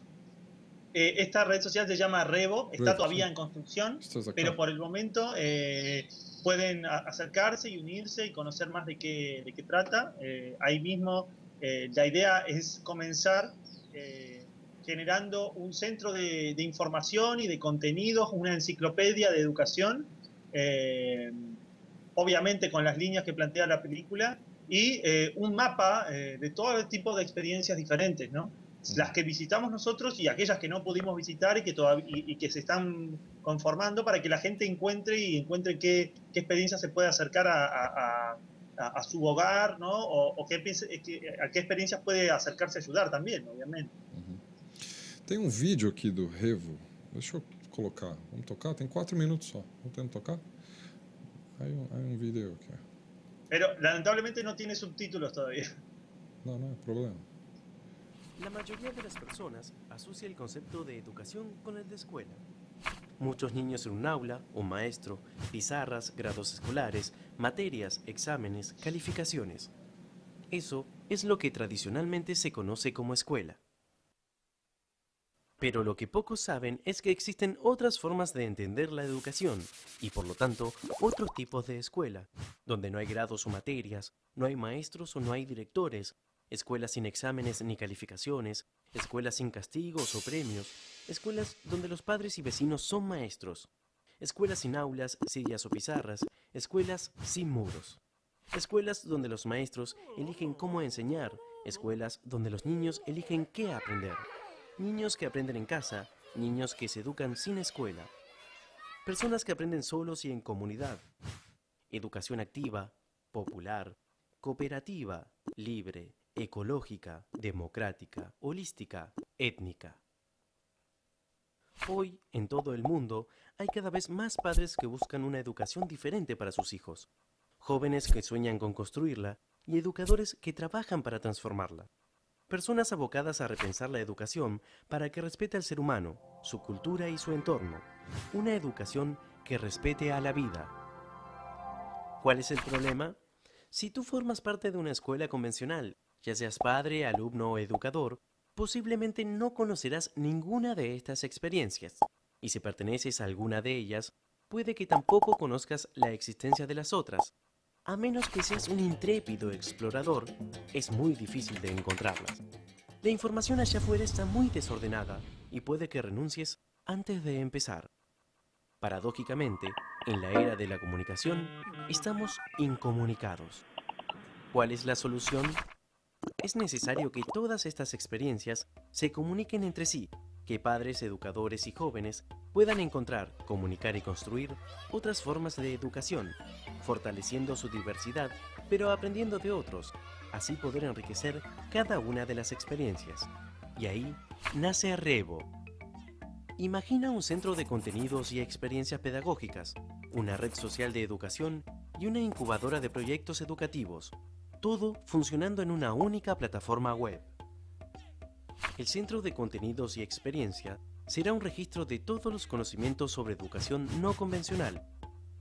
Eh, esta red social se llama Revo, está Revo, todavía sí. en construcción, pero por el momento eh, pueden acercarse y unirse y conocer más de qué, de qué trata. Eh, ahí mismo eh, la idea es comenzar eh, generando un centro de, de información y de contenidos, una enciclopedia de educación, eh, obviamente con las líneas que plantea la película, y eh, un mapa eh, de todo tipo de experiencias diferentes, ¿no? Las que visitamos nosotros y aquellas que no pudimos visitar y que, todavía, y, y que se están conformando para que la gente encuentre y encuentre qué, qué experiencia se puede acercar a, a- a- a- su hogar, ¿no? O, o qué, a qué experiencias puede acercarse a ayudar también, obviamente. Tem um vídeo aqui do Revo. Deixa eu colocar. Vamos tocar? Tem quatro minutos só. Vamos tentar tocar? Aí, um- aí um vídeo aqui. ó. Pero lamentablemente no tiene subtítulos todavía. Não, não é problema. La mayoría de las personas asocia el concepto de educación con el de escuela. Muchos niños en un aula, un maestro, pizarras, grados escolares, materias, exámenes, calificaciones. Eso es lo que tradicionalmente se conoce como escuela. Pero lo que pocos saben es que existen otras formas de entender la educación y por lo tanto otros tipos de escuela, donde no hay grados o materias, no hay maestros o no hay directores, escuelas sin exámenes ni calificaciones, escuelas sin castigos o premios, escuelas donde los padres y vecinos son maestros, escuelas sin aulas, sillas o pizarras, escuelas sin muros, escuelas donde los maestros eligen cómo enseñar, escuelas donde los niños eligen qué aprender, niños que aprenden en casa, niños que se educan sin escuela, personas que aprenden solos y en comunidad, educación activa, popular, cooperativa, libre, ecológica, democrática, holística, étnica. Hoy, en todo el mundo, hay cada vez más padres que buscan una educación diferente para sus hijos, jóvenes que sueñan con construirla y educadores que trabajan para transformarla. Personas abocadas a repensar la educación para que respete al ser humano, su cultura y su entorno. Una educación que respete a la vida. ¿Cuál es el problema? Si tú formas parte de una escuela convencional, ya seas padre, alumno o educador, posiblemente no conocerás ninguna de estas experiencias. Y si perteneces a alguna de ellas, puede que tampoco conozcas la existencia de las otras. A menos que seas un intrépido explorador, es muy difícil de encontrarlas. La información allá afuera está muy desordenada y puede que renuncies antes de empezar. Paradójicamente, en la era de la comunicación, estamos incomunicados. ¿Cuál es la solución? Es necesario que todas estas experiencias se comuniquen entre sí, que padres, educadores y jóvenes puedan encontrar, comunicar y construir otras formas de educación, fortaleciendo su diversidad, pero aprendiendo de otros, así poder enriquecer cada una de las experiencias. Y ahí nace Revo. Imagina un centro de contenidos y experiencias pedagógicas, una red social de educación y una incubadora de proyectos educativos, todo funcionando en una única plataforma web. El Centro de Contenidos y Experiencia será un registro de todos los conocimientos sobre educación no convencional.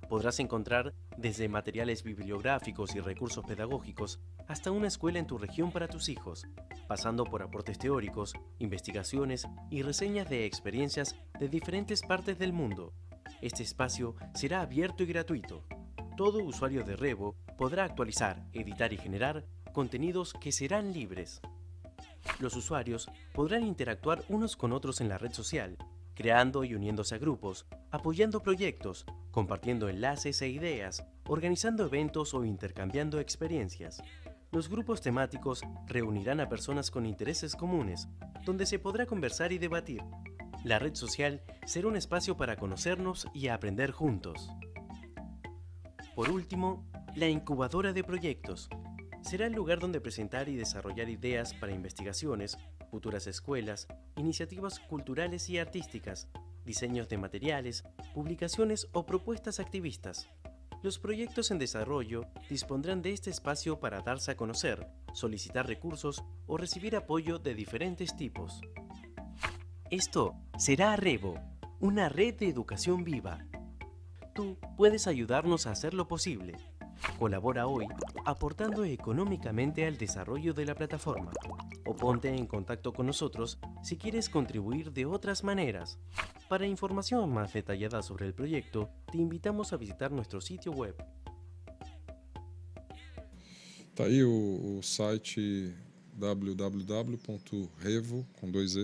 Podrás encontrar desde materiales bibliográficos y recursos pedagógicos hasta una escuela en tu región para tus hijos, pasando por aportes teóricos, investigaciones y reseñas de experiencias de diferentes partes del mundo. Este espacio será abierto y gratuito. Todo usuario de Revo podrá actualizar, editar y generar contenidos que serán libres. Los usuarios podrán interactuar unos con otros en la red social, creando y uniéndose a grupos, apoyando proyectos, compartiendo enlaces e ideas, organizando eventos o intercambiando experiencias. Los grupos temáticos reunirán a personas con intereses comunes, donde se podrá conversar y debatir. La red social será un espacio para conocernos y aprender juntos. Por último, la incubadora de proyectos. Será el lugar donde presentar y desarrollar ideas para investigaciones, futuras escuelas, iniciativas culturales y artísticas, diseños de materiales, publicaciones o propuestas activistas. Los proyectos en desarrollo dispondrán de este espacio para darse a conocer, solicitar recursos o recibir apoyo de diferentes tipos. Esto será Arrebo, una red de educación viva. Tú puedes ayudarnos a hacerlo posible. Colabora hoy aportando económicamente al desarrollo de la plataforma o ponte en contacto con nosotros si quieres contribuir de otras maneras. Para información más detallada sobre el proyecto, te invitamos a visitar nuestro sitio web. Tá aí o, o site www.revo com dois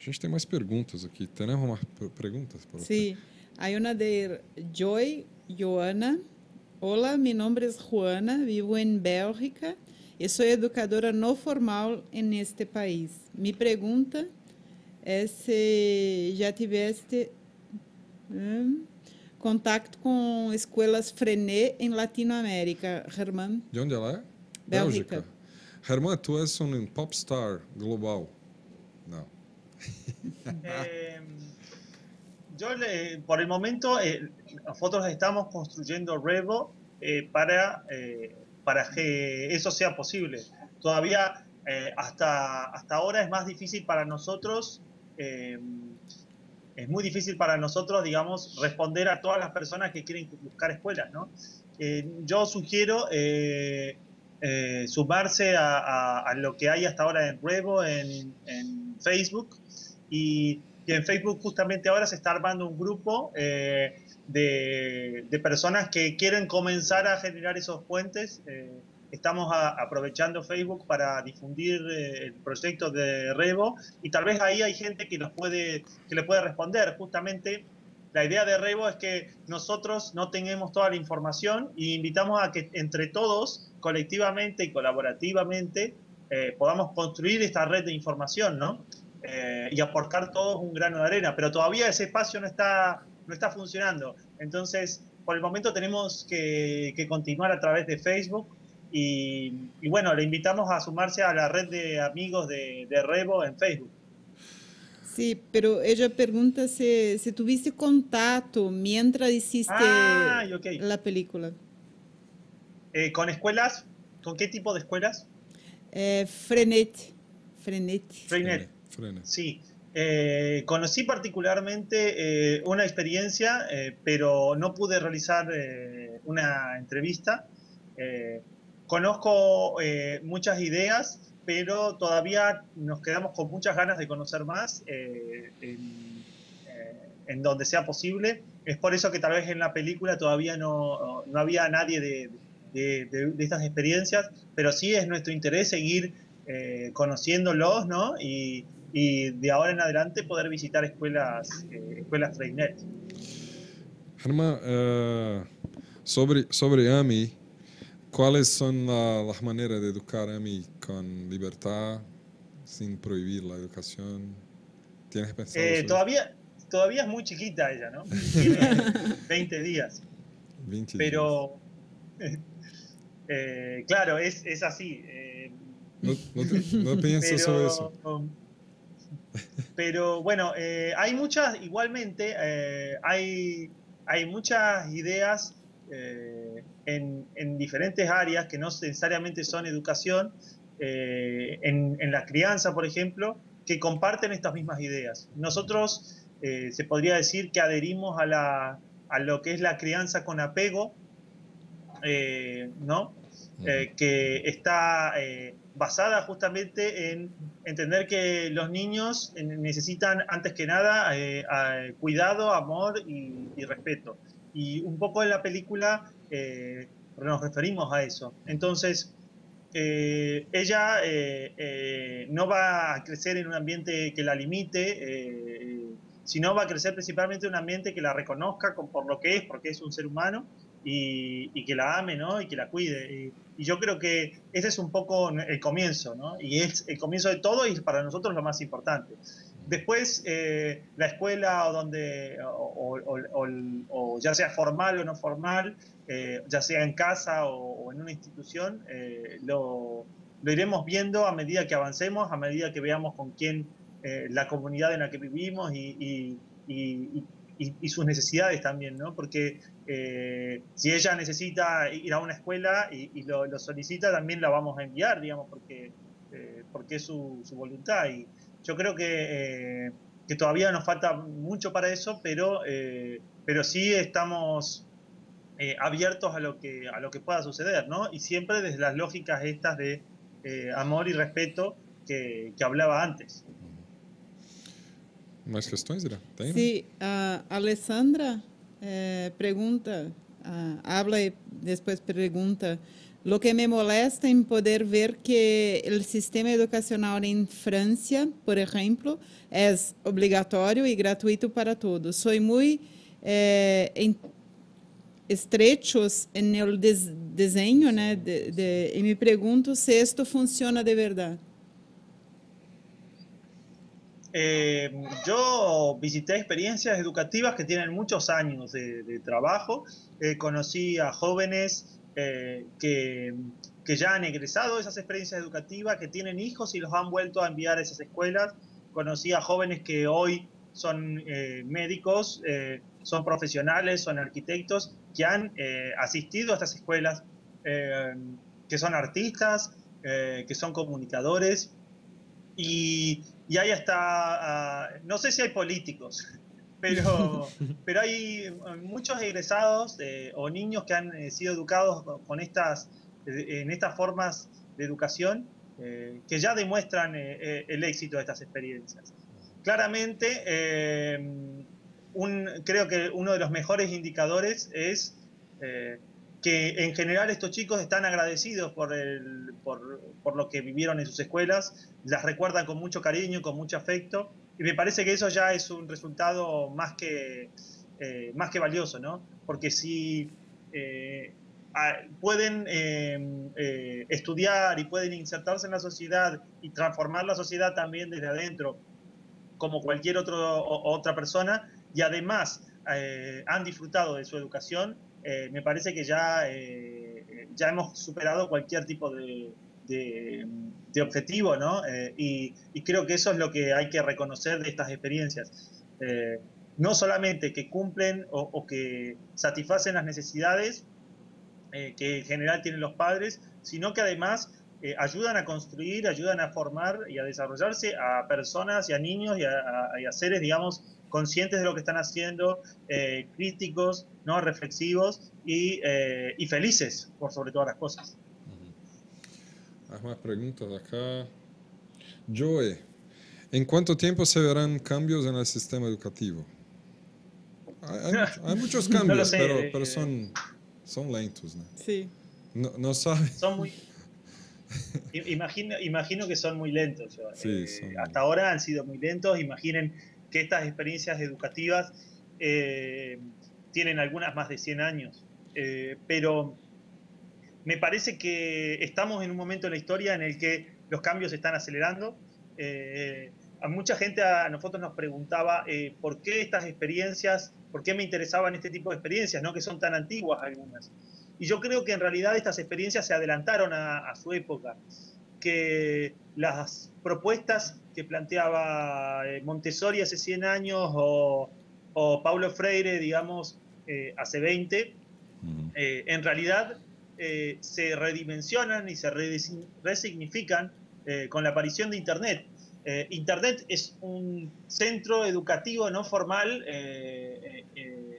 A gente tem mais perguntas aqui. Tenemos más preguntas? Para sí, hay una de Joy Joana. Hola, mi nombre es Juana, vivo en Bélgica y soy educadora no formal en este país. Mi pregunta é se já tiveste hum, contato com escolas Frenet em Latinoamérica, Herman. De onde ela é? Bélgica. Bélgica. Herman, tu és um popstar global. Não. [LAUGHS] Eh, yo, le, por el momento, eh, nosotros estamos construyendo Revo eh, para, eh, para que eso sea posible. Todavía, eh, hasta, hasta ahora es más difícil para nosotros eh, es muy difícil para nosotros, digamos, responder a todas las personas que quieren buscar escuelas, ¿no? Yo sugiero eh, sumarse a, lo que hay hasta ahora en Revo, en, Facebook, y, en Facebook justamente ahora se está armando un grupo de, de, personas que quieren comenzar a generar esos puentes. Estamos aprovechando Facebook para difundir eh, el proyecto de Revo y tal vez ahí hay gente que nos puede que le puede responder. Justamente la idea de Revo es que nosotros no tengamos toda la información y invitamos a que entre todos colectivamente y colaborativamente eh, podamos construir esta red de información ¿no? Eh, y aportar todos un grano de arena pero todavía ese espacio no está no está funcionando entonces por el momento tenemos que, que continuar a través de Facebook y, bueno, le invitamos a sumarse a la red de amigos de, de Revo en Facebook. Sí, pero ella pregunta si, si tuviste contacto mientras hiciste ah, la película. Eh, ¿Con escuelas? ¿Con qué tipo de escuelas? Eh, Frenet. Frenet. Frenet. Sí. Eh, conocí particularmente una experiencia, pero no pude realizar una entrevista. Conozco eh, muchas ideas, pero todavía nos quedamos con muchas ganas de conocer más eh, eh, en, donde sea posible. Es por eso que tal vez en la película todavía no, no había nadie de, de, estas experiencias, pero sí es nuestro interés seguir conociéndolos, ¿no? Y, y, de ahora en adelante poder visitar escuelas, escuelas Freinet. Germán, sobre, sobre AMI, ¿Cuáles son las maneras de educar a mí con libertad, sin prohibir la educación? ¿Tienes pensado eh, todavía, todavía es muy chiquita ella, ¿no? Tiene [LAUGHS] 20 días. 20 Pero, eh, claro, es, es así. Eh, no, no, pienso sobre eso. Pero bueno, eh, hay muchas, igualmente, hay, hay muchas ideas en, diferentes áreas que no necesariamente son educación, eh, en, la crianza, por ejemplo, que comparten estas mismas ideas. Nosotros se podría decir que adherimos a, la, a lo que es la crianza con apego, eh, ¿no? Que está basada justamente en entender que los niños necesitan antes que nada cuidado, amor y, y, respeto. Y un poco en la película eh, nos referimos a eso. Entonces, eh, ella eh, no va a crecer en un ambiente que la limite, sino va a crecer principalmente un ambiente que la reconozca por lo que es, porque es un ser humano, y, que la ame, ¿no? Y que la cuide. Y, yo creo que ese es un poco el comienzo, ¿no? Y es el comienzo de todo y para nosotros lo más importante. Después, eh, la escuela o donde, o, ya sea formal o no formal, eh, ya sea en casa o, en una institución, eh, lo, iremos viendo a medida que avancemos, a medida que veamos con quién la comunidad en la que vivimos y, y, sus necesidades también, ¿no? Porque eh, si ella necesita ir a una escuela y, lo, solicita, también la vamos a enviar, digamos, porque, eh, porque es su, voluntad. Y yo creo que, eh, que, todavía nos falta mucho para eso, pero, pero sí estamos abiertos a lo, que, a lo que pueda suceder, ¿no? Y siempre desde las lógicas estas de amor y respeto que, que hablaba antes. ¿Más cuestiones, Ira? Sí, uh, Alessandra eh, pregunta, uh, habla y después pregunta, lo que me molesta en poder ver que el sistema educacional en Francia, por ejemplo, es obligatorio y gratuito para todos. Soy muy eh, en, estrechos en des, diseño, né, de, de, me pregunto si esto funciona de verdad. Eh, yo visité experiencias educativas que tienen muchos años de, trabajo. Eh, conocí a jóvenes eh, que, que, ya han egresado de esas experiencias educativas, que tienen hijos y los han vuelto a enviar a esas escuelas. Conocí a jóvenes que hoy son médicos, son profesionales, son arquitectos, que han asistido a estas escuelas, que son artistas, que son comunicadores. Y, y hay hasta, ah, no sé si hay políticos, [LAUGHS] pero, [LAUGHS] pero hay eh, muchos egresados o niños que han eh, sido educados con estas, eh, en estas formas de educación que ya demuestran el éxito de estas experiencias. Claramente, un, creo que uno de los mejores indicadores es que en general estos chicos están agradecidos por, el, por, por, lo que vivieron en sus escuelas, las recuerdan con mucho cariño, con mucho afecto, y me parece que eso ya es un resultado más que, eh, más que valioso, ¿no? Porque si eh, pueden eh, estudiar y pueden insertarse en la sociedad y transformar la sociedad también desde adentro, como cualquier otro, otra persona, y además han disfrutado de su educación, eh, me parece que ya, eh, ya hemos superado cualquier tipo de, de, objetivo, ¿no? Eh, y, creo que eso es lo que hay que reconocer de estas experiencias. no solamente que cumplen o, que satisfacen las necesidades que en general tienen los padres, sino que además ayudan a construir, ayudan a formar y a desarrollarse a personas y a niños y a, y a seres, digamos, conscientes de lo que están haciendo, eh, críticos, ¿no? reflexivos y, eh, y, felices por sobre todas las cosas. Hay más preguntas acá. Joe, ¿en cuánto tiempo se verán cambios en el sistema educativo? Hay, hay, [LAUGHS] muchos cambios, pero, pero, son, son lentos. ¿no? Sí. No, no sabe. Son muy... [LAUGHS] imagino, imagino que son muy lentos. Sí, eh, hasta ahora han sido muy lentos. Imaginen que estas experiencias educativas eh, tienen algunas más de 100 años, eh, pero me parece que estamos en un momento en la historia en el que los cambios se están acelerando. Eh, a mucha gente a nosotros nos preguntaba por qué estas experiencias, por qué me interesaban este tipo de experiencias, ¿no? que son tan antiguas algunas. Y yo creo que en realidad estas experiencias se adelantaron a, a su época, que las propuestas que planteaba eh, Montessori hace 100 años o, Paulo Freire, digamos, eh, hace 20, eh, en realidad se redimensionan y se resignifican con la aparición de Internet. Internet es un centro educativo no formal,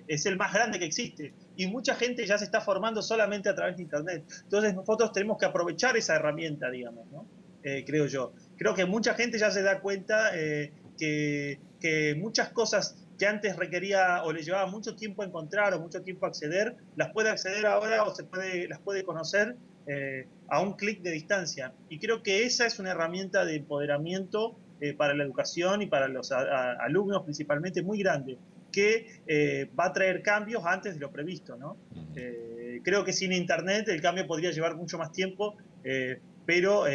es el más grande que existe y mucha gente ya se está formando solamente a través de Internet. Entonces nosotros tenemos que aprovechar esa herramienta, digamos, ¿no? Creo yo creo que mucha gente ya se da cuenta eh, que, que, muchas cosas que antes requería o le llevaba mucho tiempo encontrar o mucho tiempo acceder, las puede acceder ahora o se puede, las puede conocer eh, a un clic de distancia. Y creo que esa es una herramienta de empoderamiento eh, para la educación y para los alumnos principalmente muy grande, que eh, va a traer cambios antes de lo previsto. ¿no? Eh, creo que sin Internet el cambio podría llevar mucho más tiempo, pero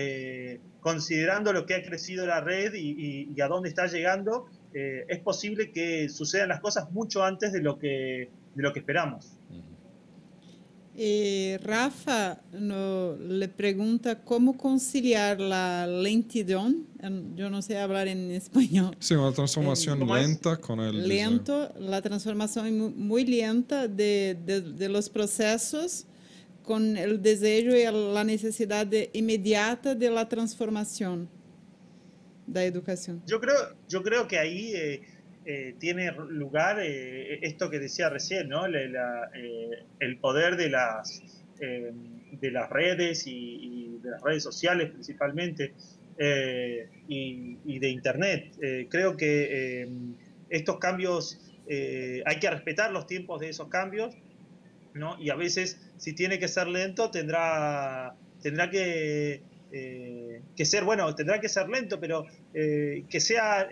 considerando lo que ha crecido la red y, a dónde está llegando, es posible que sucedan las cosas mucho antes de lo que, de lo que esperamos. E Rafa no, le pergunta como conciliar a lentidão, eu não sei falar em espanhol. Sim, uma transformação eh, lenta com o lento, a transformação muito lenta de, de, de los processos com o desejo e a necessidade imediata de la transformação da educação. Eu creo, eu creo que aí eh, Eh, tiene lugar eh, esto que decía recién, ¿no? Eh, el poder de las, de las redes y, de las redes sociales principalmente y, de Internet. creo que estos cambios hay que respetar los tiempos de esos cambios, ¿no? Y a veces, si tiene que ser lento, tendrá, tendrá que, que ser, bueno, tendrá que ser lento, pero que sea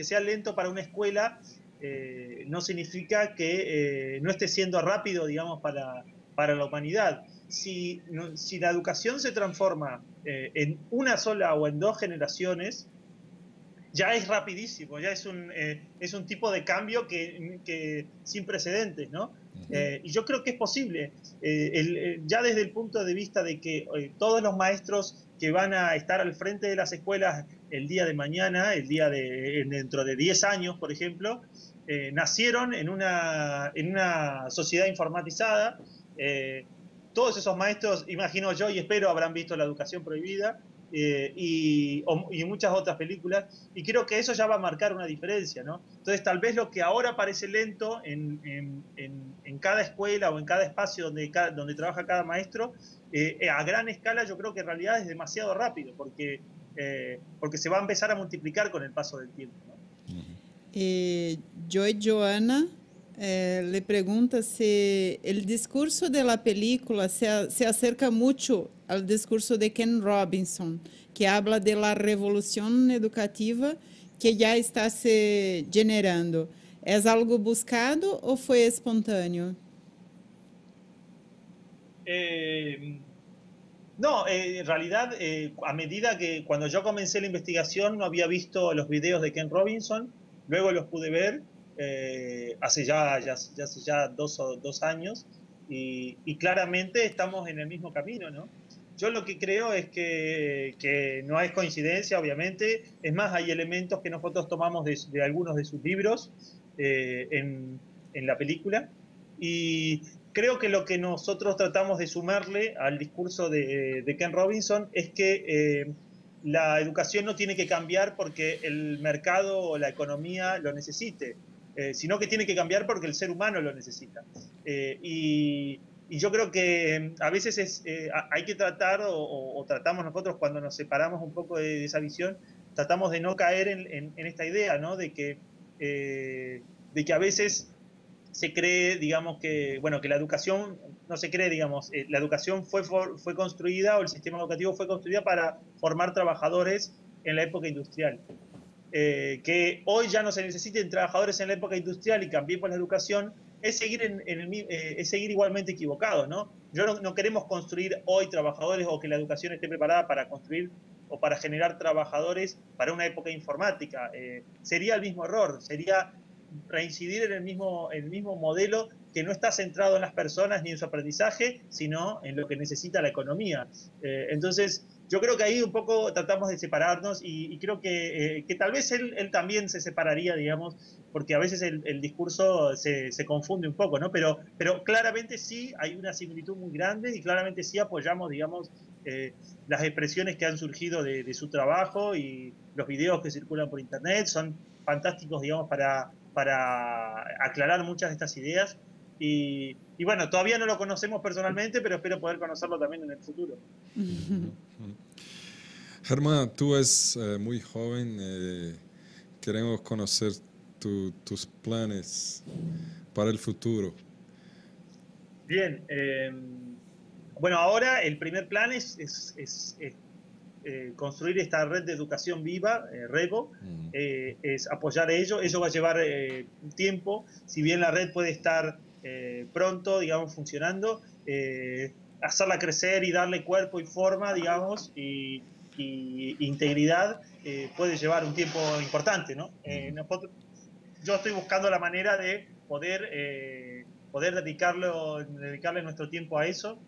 que sea lento para una escuela eh, no significa que eh, no esté siendo rápido, digamos, para, para la humanidad. Si, si la educación se transforma eh, en una sola o en dos generaciones, ya es rapidísimo, ya es un, es un tipo de cambio que, que sin precedentes, ¿no? Y yo creo que es posible, ya desde el punto de vista de que todos los maestros que van a estar al frente de las escuelas el día de mañana, el día de dentro de 10 años, por ejemplo, eh, nacieron en una, en una sociedad informatizada. Eh, todos esos maestros, imagino yo y espero, habrán visto La Educación Prohibida eh, y, muchas otras películas, y creo que eso ya va a marcar una diferencia, ¿no? Entonces, tal vez lo que ahora parece lento en, en, cada escuela o en cada espacio donde, donde trabaja cada maestro, a gran escala yo creo que en realidad es demasiado rápido, porque eh, porque se va a empezar a multiplicar con el paso del tiempo. Eh, Joy Joana eh, le pregunta si el discurso de la película se, se, acerca mucho al discurso de Ken Robinson, que habla de la revolución educativa que ya está se generando. ¿Es algo buscado o fue espontáneo? Eh, no, eh, en realidad, eh, a medida que cuando yo comencé la investigación no había visto los videos de Ken Robinson, luego los pude ver eh, hace ya, ya, hace ya dos, dos años y, claramente estamos en el mismo camino, ¿no? Yo lo que creo es que, que, no hay coincidencia, obviamente. Es más, hay elementos que nosotros tomamos de, de algunos de sus libros en, en, la película. Y, creo que lo que nosotros tratamos de sumarle al discurso de, Ken Robinson es que eh, la educación no tiene que cambiar porque el mercado o la economía lo necesite, eh, sino que tiene que cambiar porque el ser humano lo necesita. Eh, y, yo creo que a veces es, hay que tratar, o, tratamos nosotros cuando nos separamos un poco de, esa visión, tratamos de no caer en, esta idea, ¿no? De que, de que a veces se cree, digamos, que, bueno, que la educación, no se cree, digamos, eh, la educación fue, fue construida o el sistema educativo fue construido para formar trabajadores en la época industrial. Eh, que hoy ya no se necesiten trabajadores en la época industrial y cambiemos la educación, es seguir, en, el, eh, es seguir igualmente equivocados, ¿no? Yo no, queremos construir hoy trabajadores o que la educación esté preparada para construir o para generar trabajadores para una época informática. sería el mismo error, sería reincidir en el mismo, el mismo modelo que no está centrado en las personas ni en su aprendizaje, sino en lo que necesita la economía. Eh, entonces, yo creo que ahí un poco tratamos de separarnos y, creo que, eh, que, tal vez él, también se separaría, digamos, porque a veces el, discurso se, confunde un poco, ¿no? Pero, pero claramente sí hay una similitud muy grande y claramente sí apoyamos, digamos, eh, las expresiones que han surgido de, su trabajo y los videos que circulan por internet son fantásticos, digamos, para, para aclarar muchas de estas ideas. Y, bueno, todavía no lo conocemos personalmente, pero espero poder conocerlo también en el futuro. [LAUGHS] Germán, tú eres eh, muy joven, eh, queremos conocer tus planes para el futuro. Bien, em, bueno, ahora el primer plan es, eh, construir esta red de educación viva, eh, REVO, es apoyar ello. Ello va a llevar tiempo, si bien la red puede estar pronto, digamos, funcionando, hacerla crecer y darle cuerpo y forma, digamos, y, integridad puede llevar un tiempo importante, ¿no? yo estoy buscando la manera de poder, poder dedicarlo, dedicarle nuestro tiempo a eso.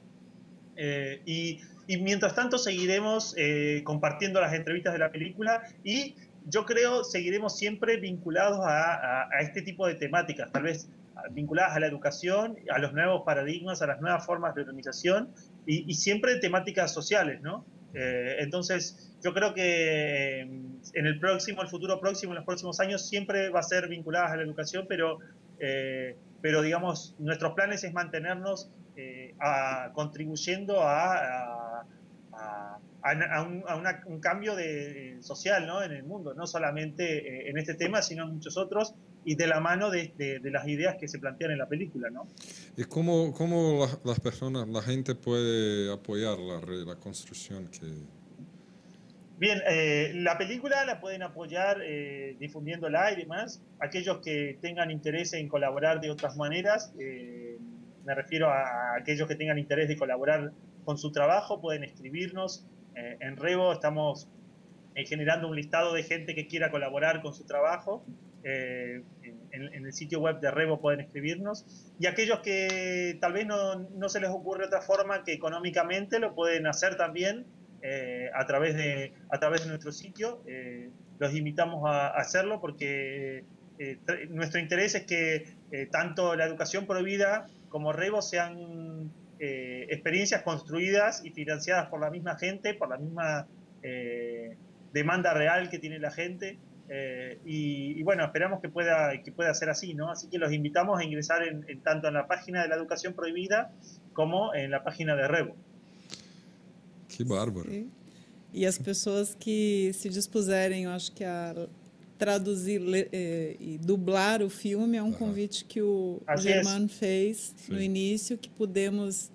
y y mientras tanto seguiremos eh, compartiendo las entrevistas de la película y yo creo seguiremos siempre vinculados a, este tipo de temáticas, tal vez vinculadas a la educación, a los nuevos paradigmas, a las nuevas formas de organización y, siempre temáticas sociales, ¿no? Eh, entonces, yo creo que eh, en el próximo, el futuro próximo, en los próximos años, siempre va a ser vinculadas a la educación, pero, pero digamos, nuestros planes es mantenernos contribuyendo a a, un, cambio de, social ¿no? en el mundo, no solamente eh, en este tema, sino en muchos otros, y de la mano de, las ideas que se plantean en la película. ¿no? ¿Y cómo, cómo las, personas, la gente puede apoyar la, la construcción que... Bien, eh, la película la pueden apoyar eh, difundiéndola y demás. Aquellos que tengan interés en colaborar de otras maneras, me refiero a aquellos que tengan interés de colaborar con su trabajo, pueden escribirnos. Eh, en Revo estamos eh, generando un listado de gente que quiera colaborar con su trabajo. Eh, en, el sitio web de Revo pueden escribirnos. Y aquellos que tal vez no, no se les ocurre otra forma que económicamente lo pueden hacer también a, través de, a través de nuestro sitio. los invitamos a, a hacerlo porque nuestro interés es que tanto la educación prohibida como Revo sean eh, experiencias construidas y financiadas por la misma gente, por la misma eh, demanda real que tiene la gente. Eh, y, bueno, esperamos que pueda, que pueda ser así, ¿no? Así que los invitamos a ingresar en, tanto en la página de la educación prohibida como en la página de Revo. Que bárbaro. E as pessoas que se dispuserem, eu acho que a traduzir eh, e dublar o filme é um convite que o assim Germano fez Sim. no início, que pudemos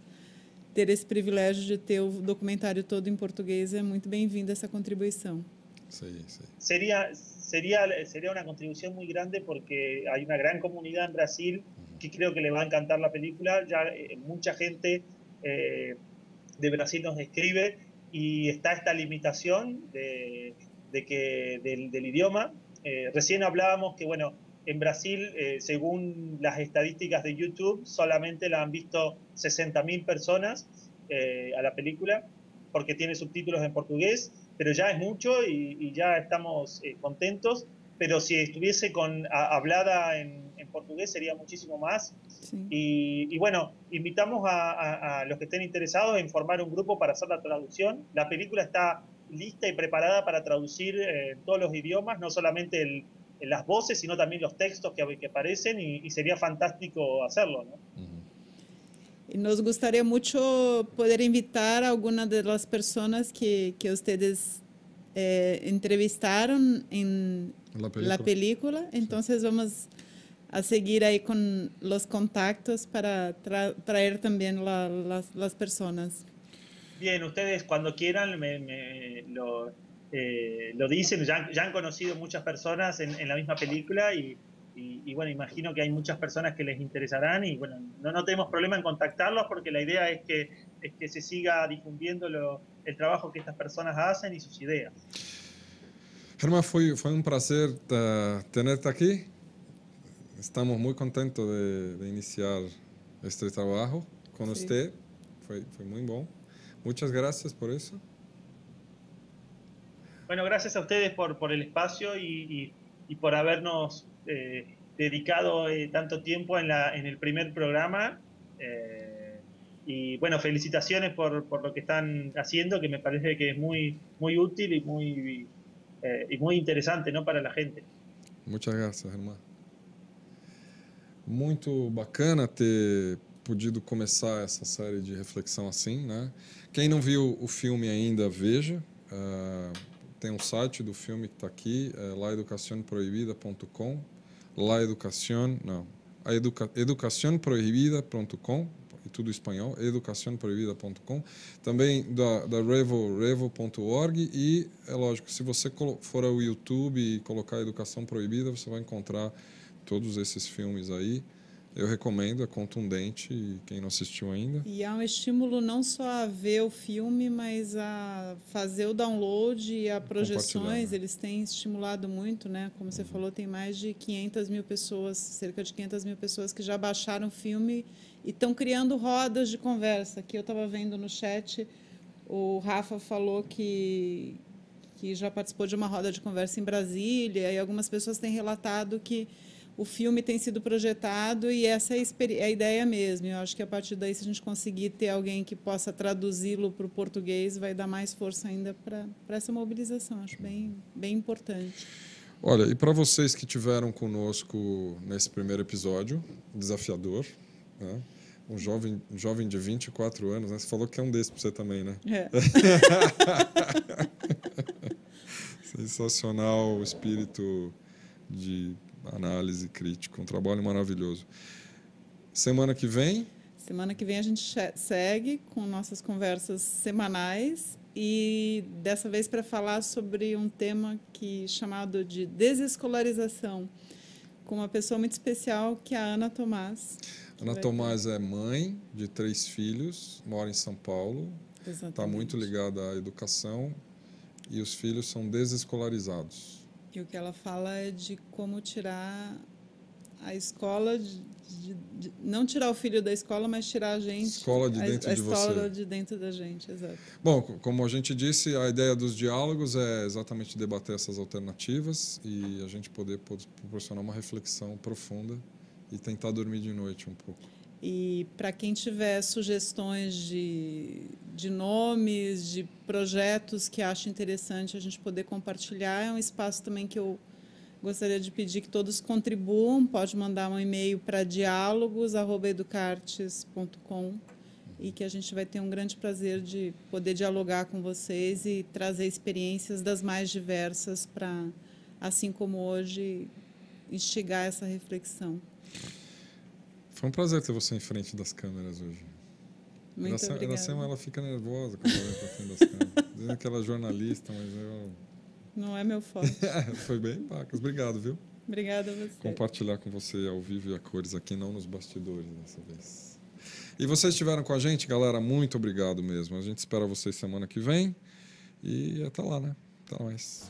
ter esse privilégio de ter o documentário todo em português. É muito bem-vinda essa contribuição. Sim, sim. Seria seria seria uma contribuição muito grande porque há uma grande comunidade em Brasil que creo que le va a encantar la película. Ya eh, mucha gente eh, de Brasil nos escribe y está esta limitación de, de que, del, del idioma. Eh, recién hablábamos que, bueno, en Brasil, eh, según las estadísticas de YouTube, solamente la han visto 60.000 personas eh, a la película, porque tiene subtítulos en portugués, pero ya es mucho y, ya estamos contentos. Pero si estuviese con, hablada en, portugués sería muchísimo más. Y, bueno, invitamos a, a, los que estén interesados en formar un grupo para hacer la traducción. La película está lista y preparada para traducir eh, todos los idiomas, no solamente el, las voces, sino también los textos que, que aparecen y, y, sería fantástico hacerlo. ¿no? Y nos gustaría mucho poder invitar a algunas de las personas que, que ustedes eh, entrevistaron en la película. la película. Entonces sí. vamos a seguir ahí con los contactos para tra traer también la, las, las personas. Bien, ustedes cuando quieran me, lo, eh, lo, dicen, ya, ya, han conocido muchas personas en, en la misma película y, y, bueno, imagino que hay muchas personas que les interesarán y bueno, no, no tenemos problema en contactarlos porque la idea es que, es que se siga difundiendo lo, el trabajo que estas personas hacen y sus ideas. Germán, fue, fue un placer uh, tenerte aquí. Estamos muy contentos de, de iniciar este trabajo con sí. usted. Fue, fue muy bueno. Muchas gracias por eso. Bueno, gracias a ustedes por, por el espacio y, y, por habernos eh, dedicado eh, tanto tiempo en, la, en el primer programa. Eh, y bueno, felicitaciones por, por, lo que están haciendo, que me parece que es muy, muy útil y muy, y muy interesante ¿no? para la gente. Muchas gracias, hermano. Muito bacana ter podido começar essa série de reflexão assim, né? Quem não viu o filme ainda, veja. Uh, tem um site do filme que está aqui, é laeducacionprohibida.com. Laeducacion, não, educa, educacionprohibida.com e tudo espanhol, educacionproibida.com. Também da, da Revo, revo.org e, é lógico, se você for ao YouTube e colocar Educação Proibida, você vai encontrar todos esses filmes aí. Eu recomendo, é contundente, quem não assistiu ainda. E é um estímulo não só a ver o filme, mas a fazer o download e a projeções. Né? Eles têm estimulado muito, né? Como você falou, tem mais de 500 mil pessoas, cerca de 500 mil pessoas que já baixaram o filme e estão criando rodas de conversa. Aqui eu estava vendo no chat, o Rafa falou que, que já participou de uma roda de conversa em Brasília e algumas pessoas têm relatado que o filme tem sido projetado e essa é a ideia mesmo. Eu acho que a partir daí, se a gente conseguir ter alguém que possa traduzi-lo para o português, vai dar mais força ainda para essa mobilização. Acho bem, bem importante. Olha, e para vocês que tiveram conosco nesse primeiro episódio, desafiador, né? um jovem, um jovem de 24 anos, né? você falou que é um desses para você também, né? É. [LAUGHS] Sensacional o espírito de análise crítica, um trabalho maravilhoso. Semana que vem? Semana que vem a gente segue com nossas conversas semanais e dessa vez para falar sobre um tema que chamado de desescolarização, com uma pessoa muito especial que é a Ana Tomás. Ana Tomás é mãe de três filhos, mora em São Paulo, está muito ligada à educação e os filhos são desescolarizados. E o que ela fala é de como tirar a escola de, de, de, não tirar o filho da escola, mas tirar a gente. Escola de dentro a, a de escola de dentro da gente, exato. Bom, como a gente disse, a ideia dos diálogos é exatamente debater essas alternativas e a gente poder proporcionar uma reflexão profunda e tentar dormir de noite um pouco. E para quem tiver sugestões de, de nomes, de projetos que acha interessante a gente poder compartilhar, é um espaço também que eu gostaria de pedir que todos contribuam. Pode mandar um e-mail para diálogos@educartes.com e que a gente vai ter um grande prazer de poder dialogar com vocês e trazer experiências das mais diversas para, assim como hoje, instigar essa reflexão. Foi um prazer ter você em frente das câmeras hoje. Muito ela, obrigada. Ela, ela fica nervosa quando ela para frente das câmeras. [LAUGHS] Dizendo que ela é jornalista, mas eu... Não é meu forte. [LAUGHS] Foi bem pacas. Obrigado, viu? Obrigada a você. Compartilhar com você ao vivo e a cores aqui, não nos bastidores dessa vez. E vocês estiveram com a gente, galera, muito obrigado mesmo. A gente espera vocês semana que vem. E até lá, né? Até mais.